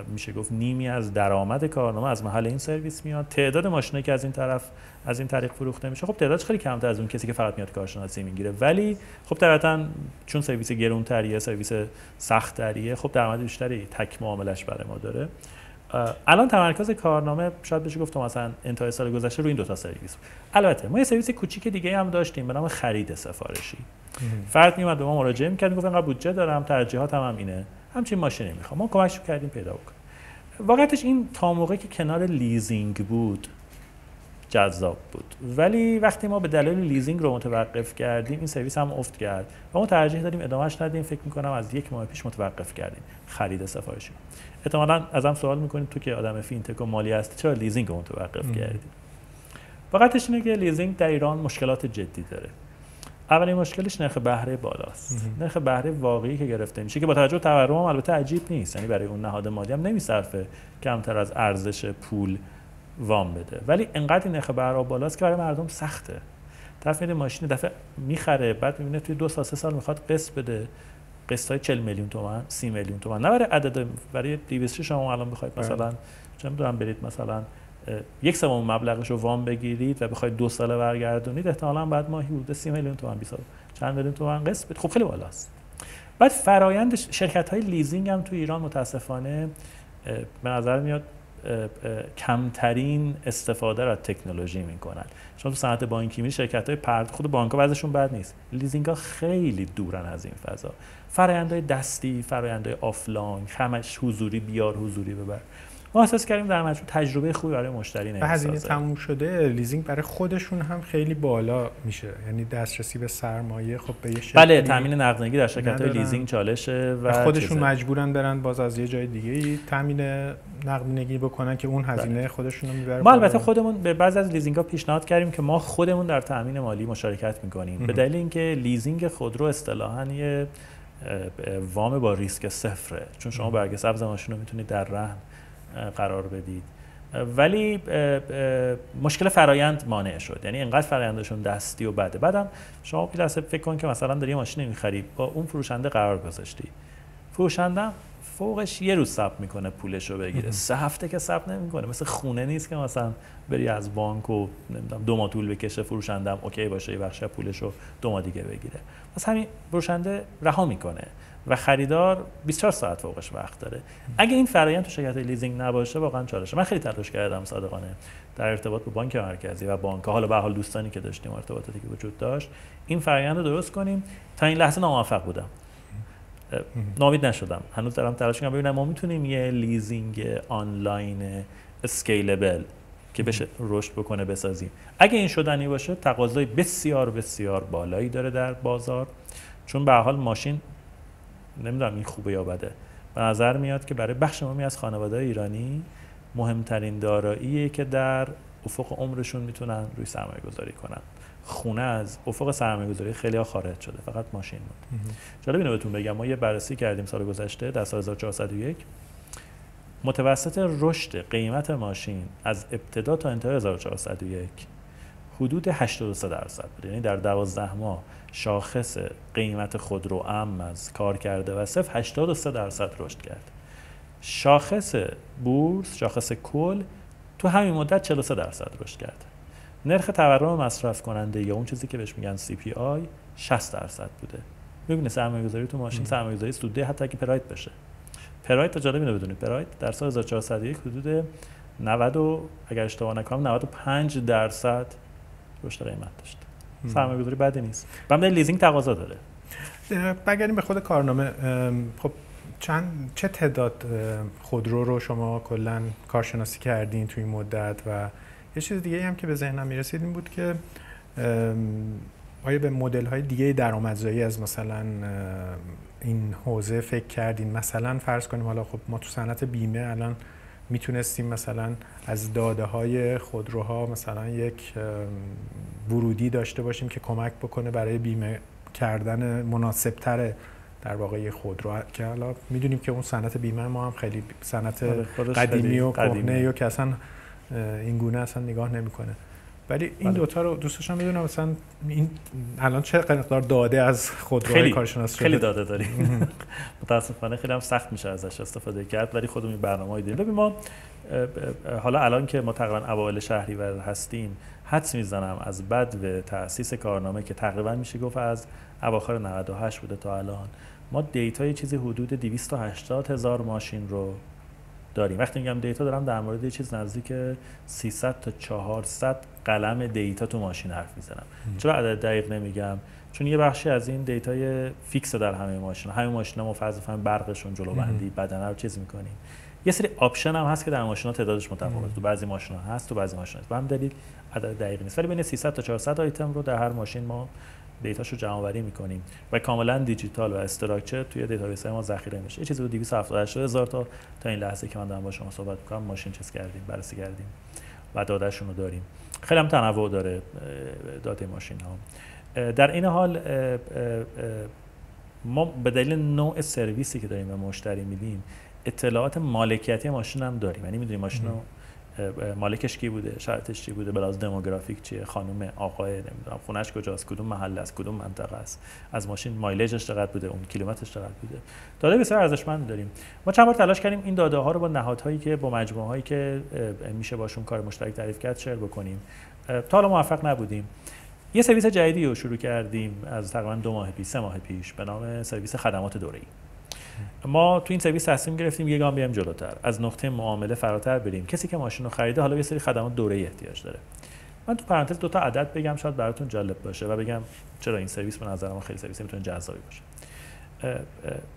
میشه گفت نیمی از درآمد کارنامه از محل این سرویس میاد. تعداد ماشینایی که از این طرف از این طریق فروخته میشه خب تعدادش خیلی کمتر از اون کسی که فقط میاد کارشناسی می‌گیره. ولی خب طبعا چون سرویس گرونتریه سرویس سختتریه خب درآمد بیشتری تک معاملش برای ما داره. الان تمرکز کارنامه شاید بشه گفت مثلا انتهای سال گذشته روی این دو تا سرویس. البته ما یه سرویس کوچیک دیگه هم داشتیم به نام خرید سفارشی. فرد میومد به ما مراجعه می‌کرد گفت اینقدر بودجه دارم ترجیحاتم هم, هم اینه. همچین ماشینی می‌خوام. ما کمکش کردیم پیدا بکنیم. واقعیتش این تا موقعی که کنار لیزینگ بود جذاب بود. ولی وقتی ما به دلیل لیزینگ رو متوقف کردیم این سرویس هم افت کرد و ما ترجیح دادیم ادامه‌ش ندیم فکر می‌کنم از یک ماه پیش متوقف کردیم خرید سفارشی. احتمالا ازم سوال می‌کنید تو که آدم فینتک و مالی هستی چرا لیزینگ رو متوقف کردید واقعیتش اینه که لیزینگ در ایران مشکلات جدی داره. اولین مشکلش نرخ بهره بالاست. نرخ بهره واقعی که گرفته میشه که با توجه تورم هم البته عجیب نیست. یعنی برای اون نهاد مالی هم نمیصرفه کمتر از ارزش پول وام بده. ولی انقدر این نرخ بهره بالاست که برای مردم سخته. طرف میره ماشین دفعه می‌خره بعد می‌بینه توی دو سال سه سال می‌خواد قسط بده. قسط های 40 میلیون تومن 30 میلیون تومن نه برای عدد برای 200 شما الان بخواید مثلا چه می‌دونم برید مثلا یک سوم مبلغش رو وام بگیرید و بخواید دو ساله برگردونید احتمالاً بعد ماهی حدود 30 میلیون تومان 20 چند میلیون تومان قسط خب خیلی بالاست. بعد فرایند شرکت های لیزینگ هم تو ایران متاسفانه به نظر میاد کمترین استفاده را تکنولوژی می‌کنن. شما تو صنعت بانکی می شرکت های PSP خود بانک ها بد نیست. لیزینگ ها خیلی دورن از این فضا. فرآیندهای دستی فرآیندهای آفلاین همش حضوری بیار حضوری ببر. ما احساس کردیم در مجموع تجربه خوبی برای مشتری نمی‌سازه هزینه تموم شده لیزینگ برای خودشون هم خیلی بالا میشه. یعنی دسترسی به سرمایه خب به یه بله تامین نقدینگی در شرکت های لیزینگ چالشه و, خودشون چیزه. مجبورن برن باز از یه جای دیگه تامین نقدینگی بکنن که اون هزینه بله. خودشون رو می‌بره ما البته خودمون به بعضی از لیزینگ ها پیشنهاد کردیم که ما خودمون در تامین مالی مشارکت می‌کنیم. به دلیل اینکه لیزینگ خودرو اصطلاحاً یه وام با ریسک صفره. چون شما برگ سبز ماشین رو می‌تونید در رهن. قرار بدید. ولی مشکل فرایند مانع شد. یعنی انقدر فرایندشون دستی و بده. بعدم شما یه فکر کن که مثلا داری ماشین می‌خری با اون فروشنده قرار گذاشتی. فروشنده فوقش یه روز صبر می‌کنه پولش رو بگیره سه هفته که صبر نمی‌کنه. مثل خونه نیست که مثلا بری از بانک و نمی‌دونم دو ماه طول بکشه فروشنده اوکی باشه یه بخش پولش رو دو ماه دیگه بگیره. واسه همین فروشنده رها می‌کنه. و خریدار 24 ساعت فوقش وقت داره. اگه این فرآیند تو شرکت لیزینگ نباشه واقعا چالشه. من خیلی تلاش کردم صادقانه. در ارتباط با بانک مرکزی و بانک حالا به حال دوستانی که داشتیم ارتباطاتی که وجود داشت. این فرآیند رو درست کنیم. تا این لحظه ناموفق بودم. ناامید نشدم. هنوز دارم تلاش می‌کنم ببینم ما می‌تونیم یه لیزینگ آنلاین scalable که بشه رشد بکنه بسازیم. اگه این شدنی باشه تقاضای بسیار بسیار بالایی داره در بازار. چون به حال ماشین نمی‌دونم این خوبه یا بده. به نظر میاد که برای بخش مهمی از خانواده ایرانی مهمترین داراییه که در افق عمرشون می‌تونن روی سرمایه گذاری کنن. خونه از افق سرمایه گذاری خیلی ها خارج شده فقط ماشین بود جالب اینو بهتون بگم ما یه بررسی کردیم سال گذشته در سال 1401 متوسط رشد قیمت ماشین از ابتدا تا انتهای 1401 حدود 83 درصد بود. یعنی در 12 ماه شاخص قیمت خودرو ام از کار کرده و صف 83 درصد رشد کرد. شاخص بورس شاخص کل تو همین مدت 43 درصد رشد کرد. نرخ تورم مصرف کننده یا اون چیزی که بهش میگن CPI 60 درصد بوده. می‌بینه سرمایه گذاری تو ماشین سرمایه گذاری سوده حتی اگه پراید بشه. پراید تا جالب اینو بدونید. پراید در سال 1401 حدود 90 و اگر اشتباه نکنم 95 درصد رشد قیمت داشت. سرمایه گذاری بدی نیست. و لیزینگ تقاضا داره. بگردیم به خود کارنامه. خب چند چه تعداد خودرو رو شما کلا کارشناسی کردین توی این مدت؟ و یه چیز دیگه هم که به ذهنم می‌رسید این بود که آیا به مدل های دیگه درآمدزایی از مثلا این حوزه فکر کردین؟ مثلا فرض کنیم حالا خب ما تو صنعت بیمه الان می‌تونستیم مثلا از داده های خودروها مثلا یک ورودی داشته باشیم که کمک بکنه برای بیمه کردن مناسب تر در واقع خودرو. که حالا می‌دونیم که اون صنعت بیمه ما هم خیلی صنعت آره، قدیمی و کهنه و که اصلا این گونه اصلا نگاه نمی‌کنه. ولی این بله. دوتا رو دوست داشتم بدونم مثلا این الان چه قدر داده از خودروهای کارشناس شده؟ خیلی داده داریم. متاسفانه خیلی هم سخت میشه ازش استفاده کرد ولی خودمون برنامه‌ای داریم. ببین ما حالا الان که ما تقریبا اوایل شهریور هستیم حدس می‌زنم از بدو تاسیس کارنامه که تقریبا میشه گفت از اواخر 98 بوده تا الان ما data ی چیزی حدود 280 هزار ماشین رو داریم. وقتی میگم data دارم در مورد یه چیز نزدیک 300 تا 400 قلم data تو ماشین حرف می‌زنم. چرا عدد دقیق نمیگم؟ چون یه بخشی از این data ی fix در همه ماشین همه ماشین ما فرض کن برقشون جلو بندی بدنه رو چیز می‌کنیم. یه سری option هم هست که در ماشینا تعدادش متفاوته. تو بعضی ماشینا هست تو بعضی ماشینا نیست به همین دلیل عدد دقیق نیست. ولی بین 300 تا 400 آیتم رو در هر ماشین ما data شو جمع آوری می‌کنیم و کاملا دیجیتال و structured توی database ما ذخیره میشه. یه چیزی بود 278 هزار تا تا این لحظه که من دارم با شما صحبت می‌کنم ماشین چیز کردیم بررسی کردیم و داده‌شون رو داریم. خیلی هم تنوع داره داده ماشین ها در این حال ما به دلیل نوع سرویسی که داریم به مشتری میدیم اطلاعات مالکیتی ماشین هم داریم. یعنی می‌دونیم ماشین رو مالکش کی بوده؟ شرطش چی بوده؟ بلاز دموگرافیک چیه؟ خانم آقای نمی‌دونم خونش کجاست؟ کدوم محل است؟ کدوم منطقه است؟ از ماشین مایلجش چقدر بوده؟ اون کیلومترش چقدر بوده؟ داده بسیار ارزشمند داریم. ما چند بار تلاش کردیم این داده ها رو با نهادهایی که با مجموعه هایی که میشه باشون کار مشترک تعریف کرد شیر بکنیم. تا حالا موفق نبودیم. یه سرویس جدیدی رو شروع کردیم از تقریبا دو ماه پیش سه ماه پیش به نام سرویس خدمات دوره‌ای. ما تو این سرویس تصمیم گرفتیم یه گام بیایم جلوتر. از نقطه معامله فراتر بریم. کسی که ماشین رو خریده حالا یه سری خدمات دوره احتیاج داره. من تو پرانتز دو تا عدد بگم شاید براتون جالب باشه و بگم چرا این سرویس به نظر من خیلی سرویس می‌تونه جذابی باشه.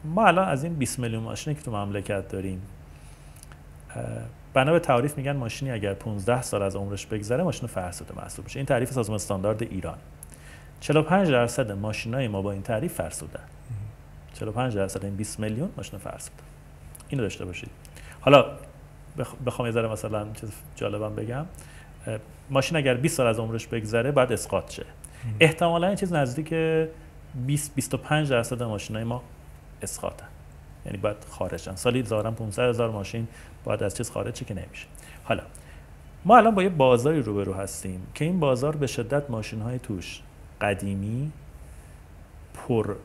ما الان از این 20 میلیون ماشینی که تو مملکت داریم بنا به تعریف میگن ماشینی اگر 15 سال از عمرش بگذره ماشین فرسوده محسوب میشه. این تعریف سازمان استاندارد ایران. 45 درصد ماشینای ما با این تعریف فرسودن 45 درصد این 20 میلیون ماشین فرسوده اینو داشته باشید. حالا بخوام یه ذره مثلا چیز جالبم بگم. ماشین اگر 20 سال از عمرش بگذره بعد اسقاط شه. احتمالا این چیز نزدیک 20 25 درصد ماشینای ما اسقاطن. یعنی باید خارجن. سالی ظاهرا 500 هزار ماشین باید از چیز خارج که نمیشه. حالا ما الان با یه بازاری روبرو هستیم که این بازار به شدت ماشین های توش قدیمی پر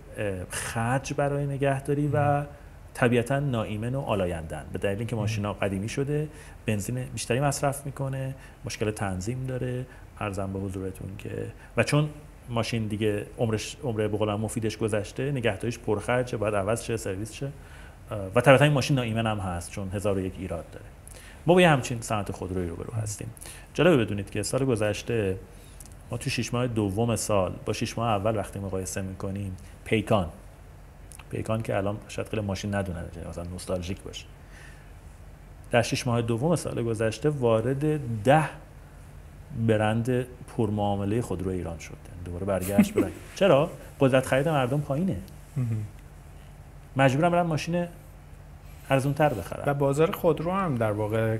خرج برای نگهداری و طبیعتا ناایمن و آلایندن به دلیل اینکه ماشینا قدیمی شده بنزین بیشتری مصرف می‌کنه مشکل تنظیم داره. ارزم به حضورتون که و چون ماشین دیگه عمرش عمر به مفیدش گذشته نگهداریش پرخرجه باید عوض شه سرویس شه. و طبیعتا این ماشین ناایمن هم هست چون هزار و یک ایراد داره. ما با یه همچین صنعت خودرویی رو برو هستیم. جالبه بدونید که سال گذشته ما تو شش ماه دوم سال با شش ماه اول وقتی مقایسه می‌کنیم پیکان. پیکان که الان شاید خیلی ماشین ندونن مثلا نوستالژیک باشه. در شش ماه دوم سال گذشته وارد ده برند پرمعامله خودرو ایران شد. یعنی دوباره برگشت برن چرا؟ قدرت خرید مردم پایینه. مجبورم برن ماشین ارزون تر بخرن و بازار خودرو هم در واقع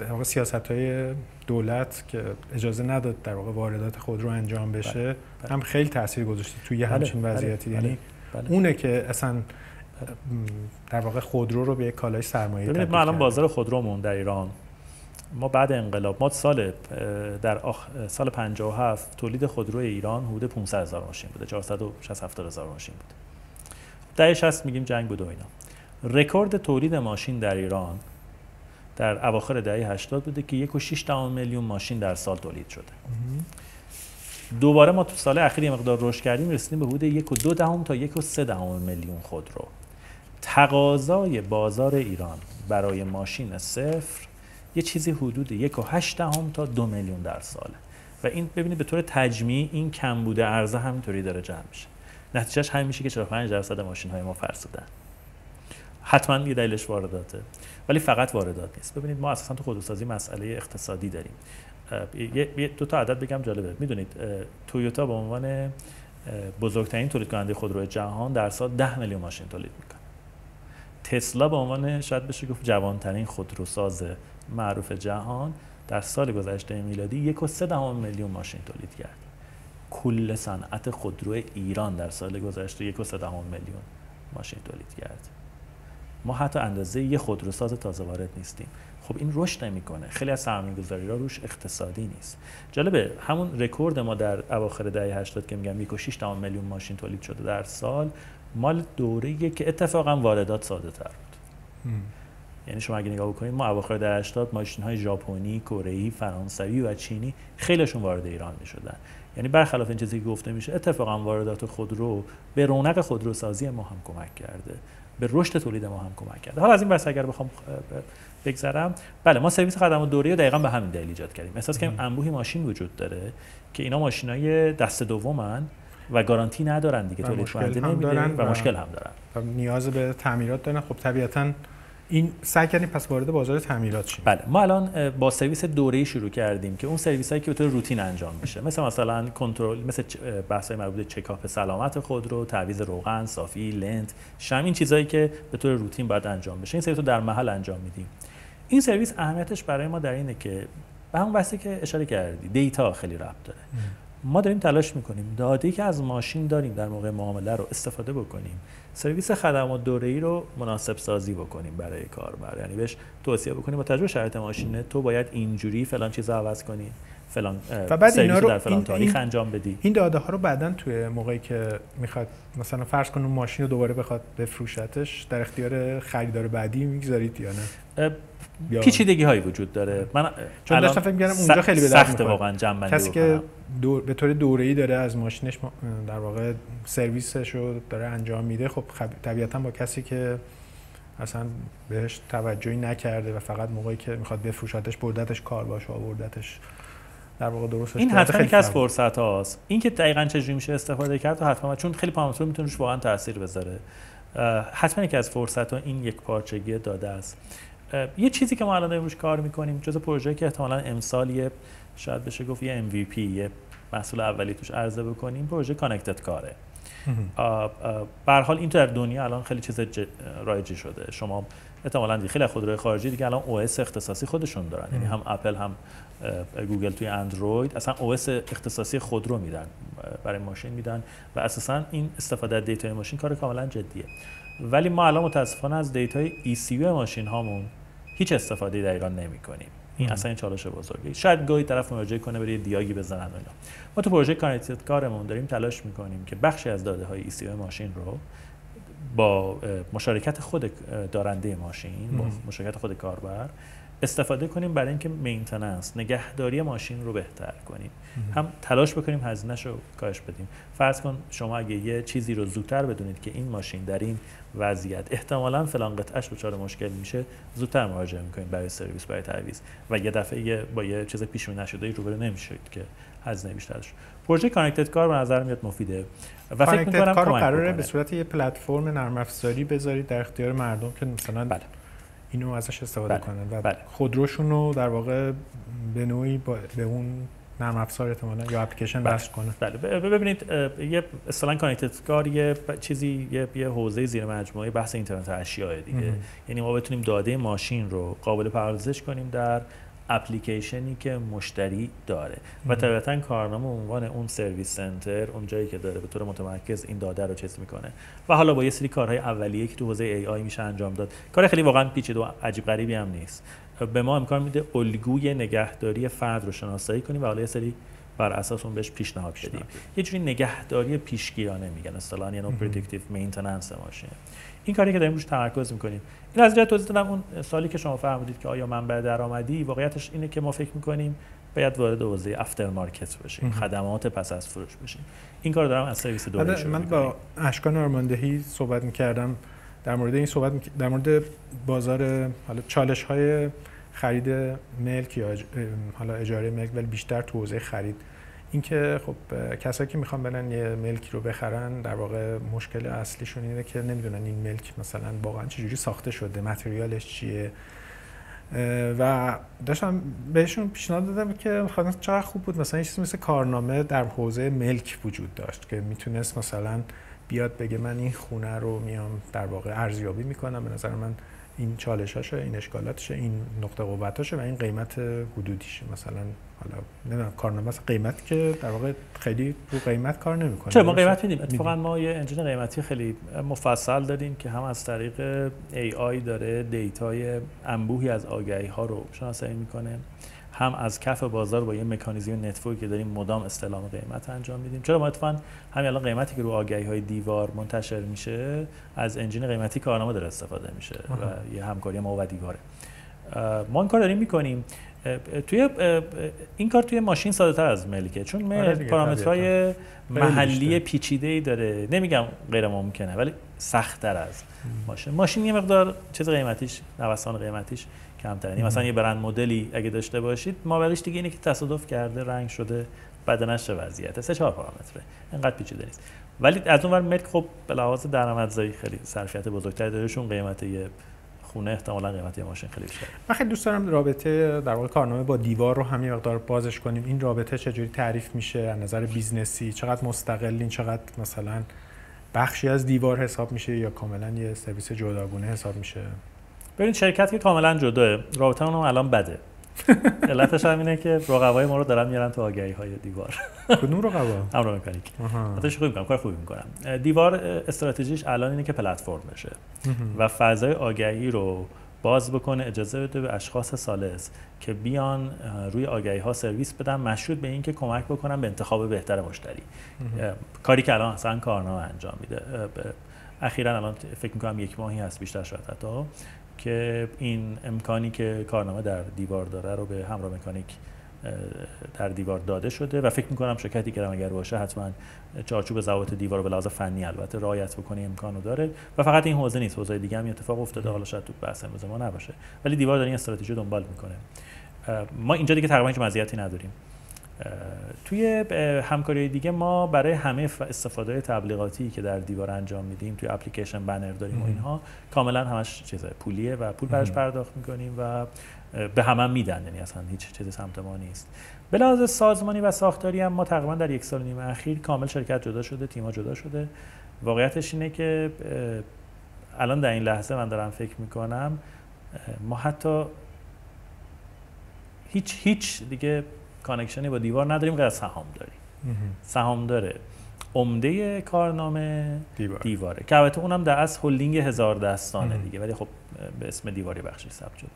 در واقع سیاست های دولت که اجازه نداد در واقع واردات خودرو انجام بشه بله، بله. هم خیلی تاثیر گذاشته توی بله، همچین وضعیتی. یعنی اونه که اصلا در واقع خودرو رو به یک کالای سرمایه ببینید ما الان بازار خودرومون در ایران. ما بعد انقلاب ما سال در آخ... سال 57 تولید خودرو ایران حدود 500 هزار ماشین بوده 460 هزار ماشین بوده. دهه 60 میگیم جنگ بود و اینا. رکورد تولید ماشین در ایران در اواخر دهه 80 بوده که 1.6 میلیون ماشین در سال تولید شده. دوباره ما تو سال اخیر یه مقدار رشد کردیم رسیدیم به حدود 1.2 دهم تا 1.3 دهم میلیون خودرو تقاضای بازار ایران برای ماشین صفر یه چیزی حدود 1.8 دهم تا 2 میلیون در ساله. و این ببینید به طور تجمیع این کم بوده ارزه همینطوری داره جمع میشه. نتیجهش همین میشه که 45 درصد ماشین های ما فرسودن. حتما یه دلیلش وارداته. ولی فقط واردات نیست. ببینید ما اساسا تو خودروسازی مسئله اقتصادی داریم. یه دو تا عدد بگم جالبه. می‌دونید تویوتا به عنوان بزرگترین تولید کننده خودرو جهان در سال 10 میلیون ماشین تولید می‌کنه. تسلا به عنوان شاید بشه گفت جوانترین خودروساز معروف جهان در سال گذشته میلادی یک و سه میلیون ماشین تولید کرد. کل صنعت خودرو ایران در سال گذشته یک و سه میلیون ماشین تولید کرد. ما حتی اندازه یه خودروساز تازه وارد نیستیم. خب این رشد نمی‌کنه. خیلی از سرمایه‌گذاری ها روش اقتصادی نیست. جالبه همون رکورد ما در اواخر دهه 80 که میگم 1.6 میلیون ماشین تولید شده در سال مال دوره‌ایه که اتفاقا واردات ساده تر بود. یعنی شما اگه نگاه بکنید ما اواخر دهه 80 ماشین های ژاپنی، کره فرانسوی و چینی خیلیشون وارد ایران می‌شدن. یعنی برخلاف این چیزی که گفته میشه اتفاقا واردات خودرو به رونق خودروسازی ما هم کمک کرده. به رشد تولید ما هم کمک کرده حالا از این بحث اگر بخوام بگذرم. بله ما سرویس خدمات دوری رو دقیقا به همین دلیل ایجاد کردیم. احساس کردیم انبوهی ماشین وجود داره که اینا ماشینای دست دومن و گارانتی ندارن دیگه تولید کننده نمیده و, و مشکل هم دارن. و نیاز به تعمیرات دارن. خب طبیعتا این سعی کردیم پس وارد بازار تعمیرات شیم. بله ما الان با سرویس دوره‌ای شروع کردیم که اون سرویس هایی که به طور روتین انجام میشه. مثل مثلا کنترل مثل بحث های مربوط به چکاپ سلامت خودرو تعویض روغن صافی لنت چشم این چیزهایی که به طور روتین باید انجام بشه. این سرویس رو در محل انجام میدیم. این سرویس اهمیتش برای ما در اینه که به همون بحثی که اشاره کردی دیتا خیلی ربط داره. ما داریم تلاش می‌کنیم داده که از ماشین داریم در موقع معامله رو استفاده بکنیم سرویس خدمات دوره‌ای رو مناسب سازی بکنیم برای کاربر. یعنی بهش توصیه بکنیم با تجربه شرایط ماشین تو باید اینجوری فلان چیزا عوض کنی فلان و بعد اینا رو در فلان تاریخ انجام بدی. این داده ها رو بعدا توی موقعی که می‌خواد مثلا فرض کنیم ماشین رو دوباره بخواد بفروشتش در اختیار خریدار بعدی می‌گذارید یا نه؟ پیچیدگی هایی وجود داره. من چون داشتم فکر می‌کردم اونجا خیلی به سخت واقعا جمع کسی که دور به طور دوره‌ای داره از ماشینش در واقع سرویسش رو داره انجام میده خب طبیعتا با کسی که اصلا بهش توجهی نکرده و فقط موقعی که می‌خواد بفروشتش بردتش کار باشه آوردتش. در واقع درست این حتما یکی از فرصت هاست. این که دقیقاً چجوری میشه استفاده کرد و حتما چون خیلی پارامتر می‌تونه روش واقعا تاثیر بذاره. حتما یکی از فرصت ها این یکپارچگی داده است. یه چیزی که ما الان روش کار می‌کنیم جز پروژه که احتمالا امسال یه شاید بشه گفت یه MVP یه محصول اولی توش عرضه بکنیم پروژه connected car ـه. به حال این تو در دنیا الان خیلی چیز رایجی شده. شما احتمالاً خیلی خودروی خارجی دیگه الان OS اختصاصی خودشون دارن. یعنی هم اپل هم گوگل توی اندروید اصلا OS اختصاصی خودرو میدن برای ماشین میدن و اساسا این استفاده از data ی ماشین کار کاملا جدیه. ولی ما الان متاسفانه از data ی ECU ماشین هامون هیچ استفاده در ایران نمی کنیم این اصلا این چالش بزرگی شاید گاهی طرف مراجعه کنه بره دیاگی بزنن اینا. ما تو پروژه connected car مون داریم تلاش می‌کنیم که بخشی از داده های ECU ماشین رو با مشارکت خود دارنده ماشین با مشارکت خود کاربر استفاده کنیم برای اینکه maintenance نگهداری ماشین رو بهتر کنیم. هم تلاش بکنیم هزینهش رو کاهش بدیم. فرض کن شما اگه یه چیزی رو زودتر بدونید که این ماشین در این وضعیت احتمالا فلان قطعش دچار مشکل میشه زودتر مراجعه می‌کنید برای سرویس برای تعویض. و یه دفعه با یه چیز پیش نشده روبرو نمیشید که هزینه بیشترش پروژه کانکتد کار به نظر میاد مفیده و فکر می‌کنم کار قراره به صورت یه پلتفرم نرم افزاری بذارید در اختیار مردم که مثلا بله. اینو ازش استفاده بله. کنن و بله. خودروشون رو در واقع به نوعی به اون نرم افزار احتمالاً یا اپلیکیشن بله. وصل کنه بله ببینید یه اصلا کانکتد کار یه چیزی یه یه حوزه زیر مجموعه بحث اینترنت اشیاء دیگه یعنی ما بتونیم داده ماشین رو قابل پردازش کنیم در اپلیکیشنی که مشتری داره. و طبیعتا کارنامه عنوان اون سرویس سنتر اون جایی که داره به طور متمرکز این داده رو چیز می‌کنه. و حالا با یه سری کارهای اولیه که تو حوزه ای آی میشه انجام داد کار خیلی واقعا پیچیده و عجیب غریبی هم نیست. به ما امکان میده الگوی نگهداری فرد رو شناسایی کنیم و حالا یه سری بر اساس اون بهش پیشنهاد بدیم. یه جوری نگهداری پیشگیرانه میگن اصطلاحاً یعنی predictive maintenance ماشین. این کاری که داریم روش تمرکز می‌کنیم. این از توضیح دادم اون سوالی که شما فرمودید که آیا منبع درآمدی واقعیتش اینه که ما فکر می‌کنیم باید وارد حوزه aftermarket بشیم خدمات پس از فروش بشیم. این کار دارم از سرویس دوره شروع من با اشکان آرماندهی صحبت می‌کردم. در مورد این صحبت. در مورد بازار حالا چالش های خرید ملک یا حالا اجاره ملک ولی بیشتر تو حوزه خرید. اینکه خب کسایی که می‌خوان برن یه ملکی رو بخرن در واقع مشکل اصلیشون اینه که نمی‌دونن این ملک مثلا واقعا چجوری ساخته شده متریالش چیه. و داشتم بهشون پیشنهاد دادم که خواستم چقدر خوب بود. مثلا چیزی مثل کارنامه در حوزه ملک وجود داشت که می‌تونست مثلا بیاد بگه من این خونه رو میام در واقع ارزیابی می‌کنم. به نظر من این چالشاشه این اشکالاتشه این نقطه قوتاشه و این قیمت حدودیشه. مثلا حالا نمی‌دونم کارنامه مثلا قیمت که در واقع خیلی رو قیمت کار نمی‌کنه. چرا ما قیمت میدیم؟ اتفاقا ما یه engine قیمتی خیلی مفصل داریم که هم از طریق AI داره data ی انبوهی از آگهی ها رو شناسایی می‌کنه. هم از کف بازار با یه مکانیزم network که داریم مدام استعلام قیمت انجام میدیم. چرا ما اتفاقا همین الان قیمتی که رو آگهی های دیوار منتشر میشه از انجین قیمتی کارنامه داره استفاده میشه و یه همکاری ما و دیواره. ما این کار داریم می‌کنیم. توی این کار توی ماشین ساده تر از ملکه چون آره پارامترهای محلی پیچیده ای داره. نمیگم غیر ممکنه ولی سخت تر از ماشین. ماشین یه مقدار چیز قیمتیش نوسان قیمتیش کمتره. یعنی مثلا یه برند مدلی اگه داشته باشید ما برش دیگه اینه که تصادف کرده رنگ شده بدنش وضعیت. سه چهار پارامتره. اینقدر پیچیده نیست. ولی از اون ور ملک خب به لحاظ درآمدزایی خیلی ظرفیت بزرگتری داره. قیمت یه خونه احتمالا قیمت یه ماشین خیلی بیشتره. من خیلی دوست دارم رابطه در واقع کارنامه با دیوار رو همین مقدار بازش کنیم. این رابطه چجوری تعریف میشه؟ از نظر business ی چقدر مستقلین چقدر مثلا بخشی از دیوار حساب میشه یا کاملا یه سرویس جداگونه حساب میشه؟ ببین شرکت که کاملا جداست رابطه اونم الان بده. علتش هم اینه که رقبای ما رو دارن میارن تو آگهی های دیوار. کدوم رقبا؟ امر مکانیک. حتی خوب می‌کنم کار خوبی می‌کنم. دیوار استراتژیش الان اینه که پلتفرم بشه. و فضای آگهی رو باز بکنه اجازه بده به اشخاص سالس که بیان روی آگهی ها سرویس بدن مشروط به اینکه کمک بکنن به انتخاب بهتر مشتری. کاری که الان اصلا کارنامه انجام میده. اخیرا الان فکر می‌کنم یک ماهی هست بیشتر شاید حتی. که این امکانی که کارنامه در دیوار داره رو به همراه مکانیک در دیوار داده شده و فکر می‌کنم شرکتی که اگر باشه حتما چارچوب ضوابط دیوار رو به لحاظ فنی البته رعایت بکنه امکانو داره و فقط این حوزه نیست حوزه دیگه هم اتفاق افتاده حالا شاید تو بحث امروز ما نباشه. ولی دیوار داره این استراتژی دنبال می‌کنه. ما اینجا دیگه تقریبا هیچ مزیتی نداریم. توی همکاری دیگه ما برای همه استفاده تبلیغاتی که در دیوار انجام میدیم توی اپلیکیشن بنر داریم و. اینها کاملا همش چیز پولیه و پول مهم. پرداخت می‌کنیم و به همه هم میدن یعنی اصلا هیچ چیزی سمت ما نیست به لحاظ سازمانی و ساختاری هم ما تقریبا در یک سال نیم اخیر کامل شرکت جدا شده تیم‌ها جدا شده واقعیتش اینه که الان در این لحظه من دارم فکر می‌کنم ما حتی هیچ هیچ دیگه کانکشنی با دیوار نداریم غیر سهام داریم. سهام داره عمده کارنامه دیوار دیواره. که البته اونم در از هلدینگ هزار دستانه. دیگه ولی خب به اسم دیواری بخشی ثبت شده.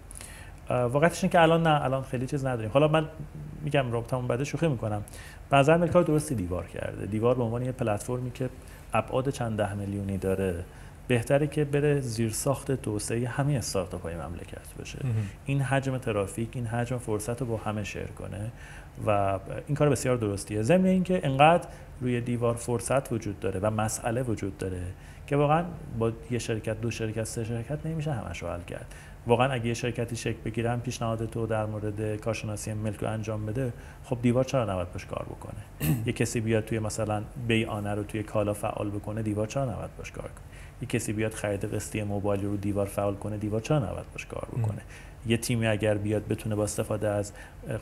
اه، واقعیتش اینه که الان نه الان خیلی چیز نداریم. حالا من میگم رابطمون بده شوخی می‌کنم. به نظر میاد کار درستی دیوار کرده. دیوار به عنوان یه پلتفرمی که ابعاد چند ده میلیونی داره. بهتره که بره زیر ساخت توسعه همه استارتاپ های مملکت بشه. این حجم ترافیک این حجم فرصت رو با همه شیر کنه و این کار بسیار درستیه. ضمن اینکه انقدر روی دیوار فرصت وجود داره و مسئله وجود داره که واقعا با یه شرکت دو شرکت سه شرکت نمیشه همش رو حل کرد. واقعا اگه یه شرکتی شکل بگیرن پیشنهاد تو در مورد کارشناسی ملک رو انجام بده خب دیوار چرا نباید باش کار بکنه؟ یه کسی بیاد توی مثلا بیانه رو توی کالا فعال بکنه دیوار چرا نباید باش کار کنه؟ یه کسی بیاد خرید قسطی موبایل رو دیوار فعال کنه دیوار چرا نباید باش کار بکنه؟ یه تیمی اگر بیاد بتونه با استفاده از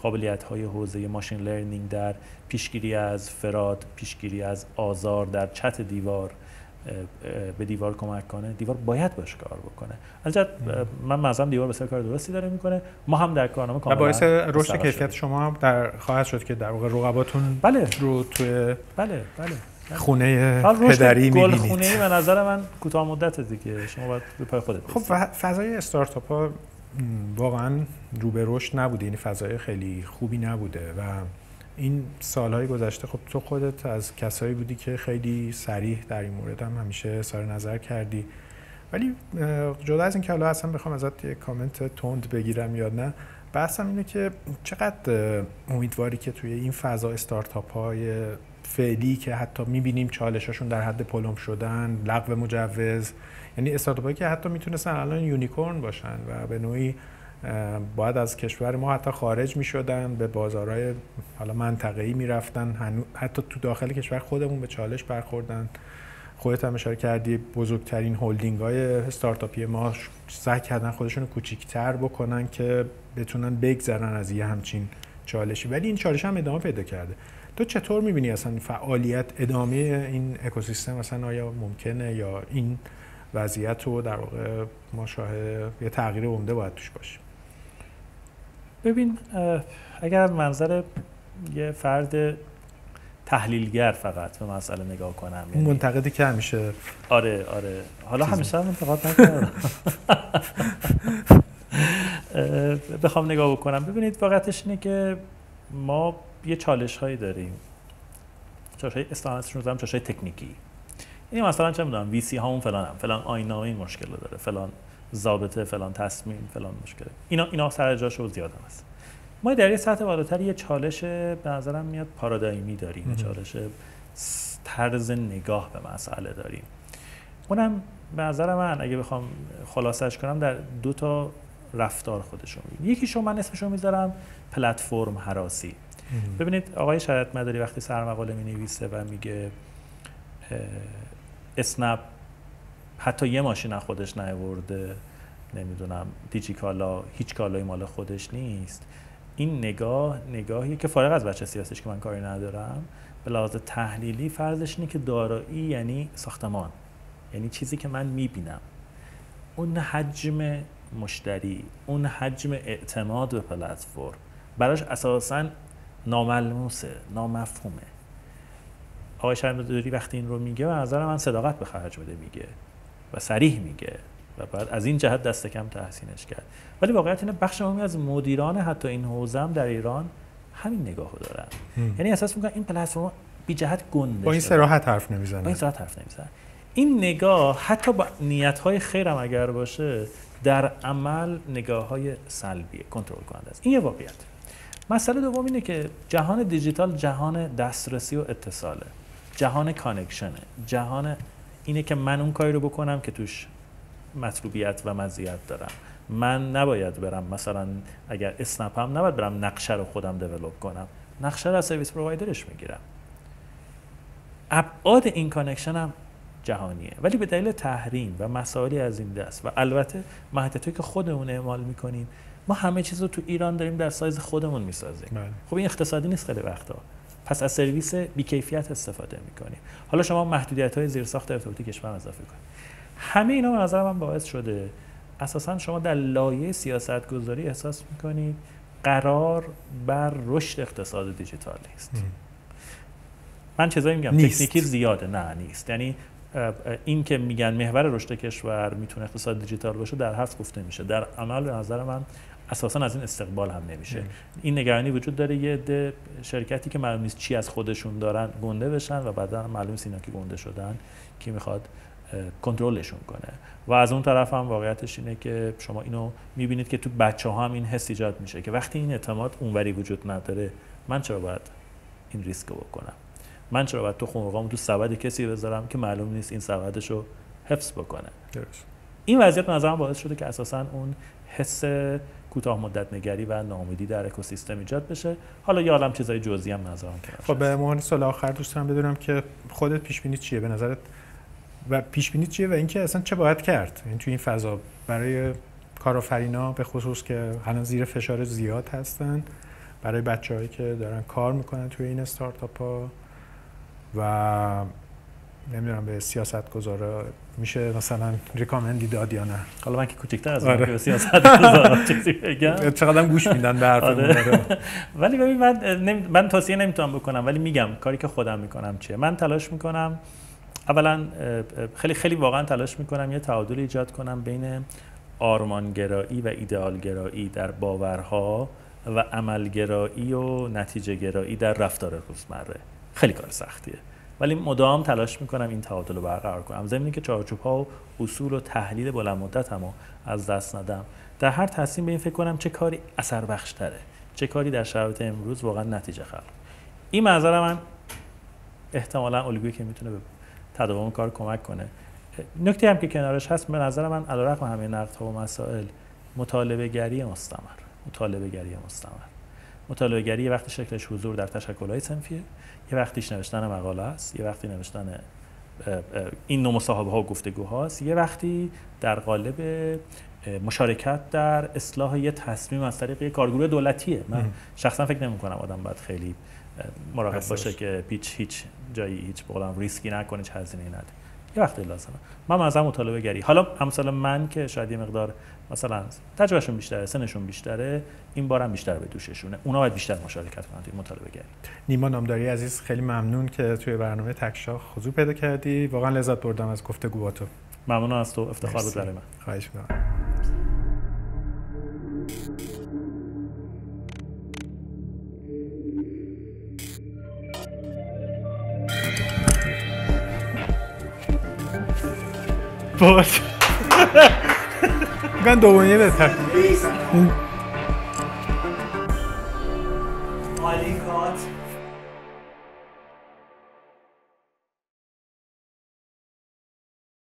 قابلیت های حوزه ماشین لرنینگ در پیشگیری از فراد پیشگیری از آزار در چت دیوار به دیوار کمک کنه دیوار باید باش کار بکنه. از من منظرم دیوار بسیار کار درستی داره می‌کنه. ما هم در کارنامه کاملا باعث رشد کیفیت. شما هم در خواهد شد که در واقع رقباتون بله. رو توی بله بله. خونه پدری گل می‌بینید. خونه به نظر من کوتاه مدت دیگه. شما باید به پای خودت خب فضای استارتاپ ها واقعا رو به رشد نبوده. یعنی فضای خیلی خوبی نبوده و این سالهای گذشته خب تو خودت از کسایی بودی که خیلی سریح در این مورد هم همیشه اظهار نظر کردی. ولی جدا از اینکه حالا اصلا بخوام ازت یه کامنت تند بگیرم یا نه بحثم اینه که چقدر امیدواری که توی این فضا استارتاپ های فعلی که حتی می‌بینیم چالشاشون در حد پلم شدن لغو مجوز. یعنی استارتاپ هایی که حتی می‌تونستن الان unicorn باشن و به نوعی باید از کشور ما حتی خارج می‌شدن به بازارهای حالا منطقه‌ای می‌رفتن. حتی تو داخل کشور خودمون به چالش برخوردن. خودت هم اشاره کردی بزرگترین هلدینگ های استارتاپی ما سعی کردن خودشون رو کوچیکتر بکنن که بتونن بگذرن از یه همچین چالشی. ولی این چالش هم ادامه پیدا کرده. تو چطور می‌بینی اصلا فعالیت ادامه این اکوسیستم مثلا آیا ممکنه یا این وضعیت رو در واقع ما شاهد یه تغییر عمده باید توش باشیم ببین اگر منظر یه فرد تحلیلگر فقط به مسئله نگاه کنم اون یعنی منتقدی که همیشه آره آره. حالا همیشه هم انتقاد اه، بخوام نگاه بکنم. ببینید واقعیتش اینه که ما یه چالش هایی داریم. چالش های استانسشون رو چالش های تکنیکی. یعنی مثلا چه می‌دونم وی سی هامون فلان هم. فلان آینامه این مشکل داره فلان ضابطه فلان تصمیم فلان مشکل. اینا اینا سر جاش رو زیاد هم هست. ما در یه سطح بالاتر یه چالش به نظرم میاد پارادایمی داریم. یه. چالش طرز نگاه به مسئله داریم. اونم به نظر من اگه بخوام خلاصش کنم در دو تا رفتار خودشون. یکیشو من اسمشو می‌ذارم پلتفرم حراسی. ببینید آقای شریعت مداری وقتی سرمقاله می نویسه و میگه اسنپ حتی یه ماشین خودش نیاورده نمی‌دونم دیجی کالا هیچ کالای مال خودش نیست. این نگاه نگاهی که فارغ از بچه سیاسیش که من کاری ندارم به لحاظ تحلیلی فرضش اینه که دارایی یعنی ساختمان. یعنی چیزی که من می‌بینم. اون حجم مشتری اون حجم اعتماد به پلتفرم. براش اساسا ناملموسه نامفهومه. آقای شرمداری وقتی این رو میگه و نظر من صداقت به خرج بده میگه و سریح میگه و بعد از این جهت دست کم تحسینش کرد. ولی واقعیت اینه بخش مهمی از مدیران حتی این حوزه در ایران همین نگاهو دارن. یعنی احساس می‌کنن این پلتفرم بی جهت گنده با این صراحت حرف نمی‌زنه با این صراحت حرف نمی‌زنن. این نگاه حتی با نیت های خیرم اگر باشه در عمل نگاه های سلبی کنترل کننده است. این یه واقعیت. مسئله دوم اینه که جهان دیجیتال جهان دسترسی و اتصاله. جهان connection ـه. جهان اینه که من اون کاری رو بکنم که توش مطلوبیت و مزیت دارم. من نباید برم مثلا اگر اسنپ هم نباید برم نقشه رو خودم develop کنم. نقشه رو از سرویس provider ش می‌گیرم. ابعاد این connection هم جهانیه. ولی به دلیل تحریم و مسائلی از این دست. و البته محدودیتی که خودمون اعمال می‌کنیم ما همه چیز رو تو ایران داریم در سایز خودمون می‌سازیم. بله. خب این اقتصادی نیست خیلی وقتا. پس از سرویس بی‌کیفیت استفاده می‌کنیم. حالا شما محدودیت های زیرساخت ارتباطی کشور اضافه کنید. همه اینا به نظر من باعث شده اساسا شما در لایه سیاست گذاری احساس می‌کنید قرار بر رشد اقتصاد دیجیتال نیست. من چیزایی میگم نیست. تکنیکی زیاده. نه نیست. یعنی این که میگن محور رشد کشور می‌تونه اقتصاد دیجیتال باشه در حرف گفته میشه. در عمل به نظر من اساسا از این استقبال هم نمیشه. این نگرانی وجود داره یه عده شرکتی که معلوم نیست چی از خودشون دارن گنده بشن و بعدا معلوم نیست اینا که گنده شدن کی می‌خواد کنترلشون کنه. و از اون طرف هم واقعیتش اینه که شما اینو می‌بینید که تو بچه ها هم این حس ایجاد میشه که وقتی این اعتماد اونوری وجود نداره من چرا باید این ریسک رو بکنم؟ من چرا باید تو خونرقامو تو سبد کسی بذارم که معلوم نیست این سبدش رو حفظ بکنه؟ درست. این وضعیت نظرم باعث شده که اساسا اون حس کوتاه مدت نگری و ناامیدی در اکوسیستم ایجاد بشه. حالا یه عالم چیزای جزئی هم نظرم خب به عنوان سال آخر دوست دارم بدونم که خودت پیش بینی چیه؟ به نظرت و پیش بینی چیه و اینکه اصلا چه باید کرد؟ این تو این فضا برای کارآفرینا به خصوص که الان زیر فشار زیاد هستن برای بچههایی که دارن کار می‌کنن توی این استارتاپ ها و نمی‌دونم به سیاست گذارا میشه مثلا ریکامندی داد یا نه حالا من که کوچیک‌تر از آره. سیاست گذارم چیزی بگم چقدر گوش میدن به حرفمون آره. آره. ولی ببین من نمی... من توصیه نمی‌تونم بکنم ولی میگم کاری که خودم می‌کنم چیه من تلاش می‌کنم اولا خیلی خیلی واقعا تلاش می‌کنم یه تعادل ایجاد کنم بین آرمانگرایی و ایدئالگرایی در باورها و عملگرایی و نتیجه گرایی در رفتار روزمره خیلی کار سختیه ولی مدام تلاش می‌کنم این تعادل رو برقرار کنم. زمینی که چارچوب ها و اصول و تحلیل بلند مدت هم از دست ندم. در هر تصمیم به این فکر کنم چه کاری اثر بخش تره چه کاری در شرایط امروز واقعا نتیجه خلق. این منظر من احتمالا الگویی که می‌تونه به تداوم کار کمک کنه. نکته هم که کنارش هست به نظر من علیرغم همه نقدها و مسائل مطالبه گری مستمر. مطالبه گری مستمر. مطالعه گری وقتی شکلش حضور در تشکل‌های صنفیه یه وقتیش نوشتن مقاله است یه وقتی نوشتن این نوع مصاحبه ها و گفتگوهاست یه وقتی در قالب مشارکت در اصلاح یه تصمیم از طریق یه کارگروه دولتیه من. شخصا فکر نمی کنم آدم باید خیلی مراقب. باشه که هیچ هیچ جایی هیچ بقولم ریسکی نکنه هیچ هزینه‌ای نده یه وقتی لازمه. من مثلا مطالبه گری. حالا امثال من که شاید یه مقدار مثلا تجربهشون بیشتره سنشون بیشتره این بارم بیشتر به دوششونه. اونا باید بیشتر مشارکت کنن توی مطالبه گری. نیما نامداری عزیز خیلی ممنون که توی برنامه تکشاخ حضور پیدا کردی. واقعا لذت بردم از گفتگوهاتو ممنون از تو. افتخار بود. برای من. خواهش می‌کنم. باش من دومیه بهتر این مالیکات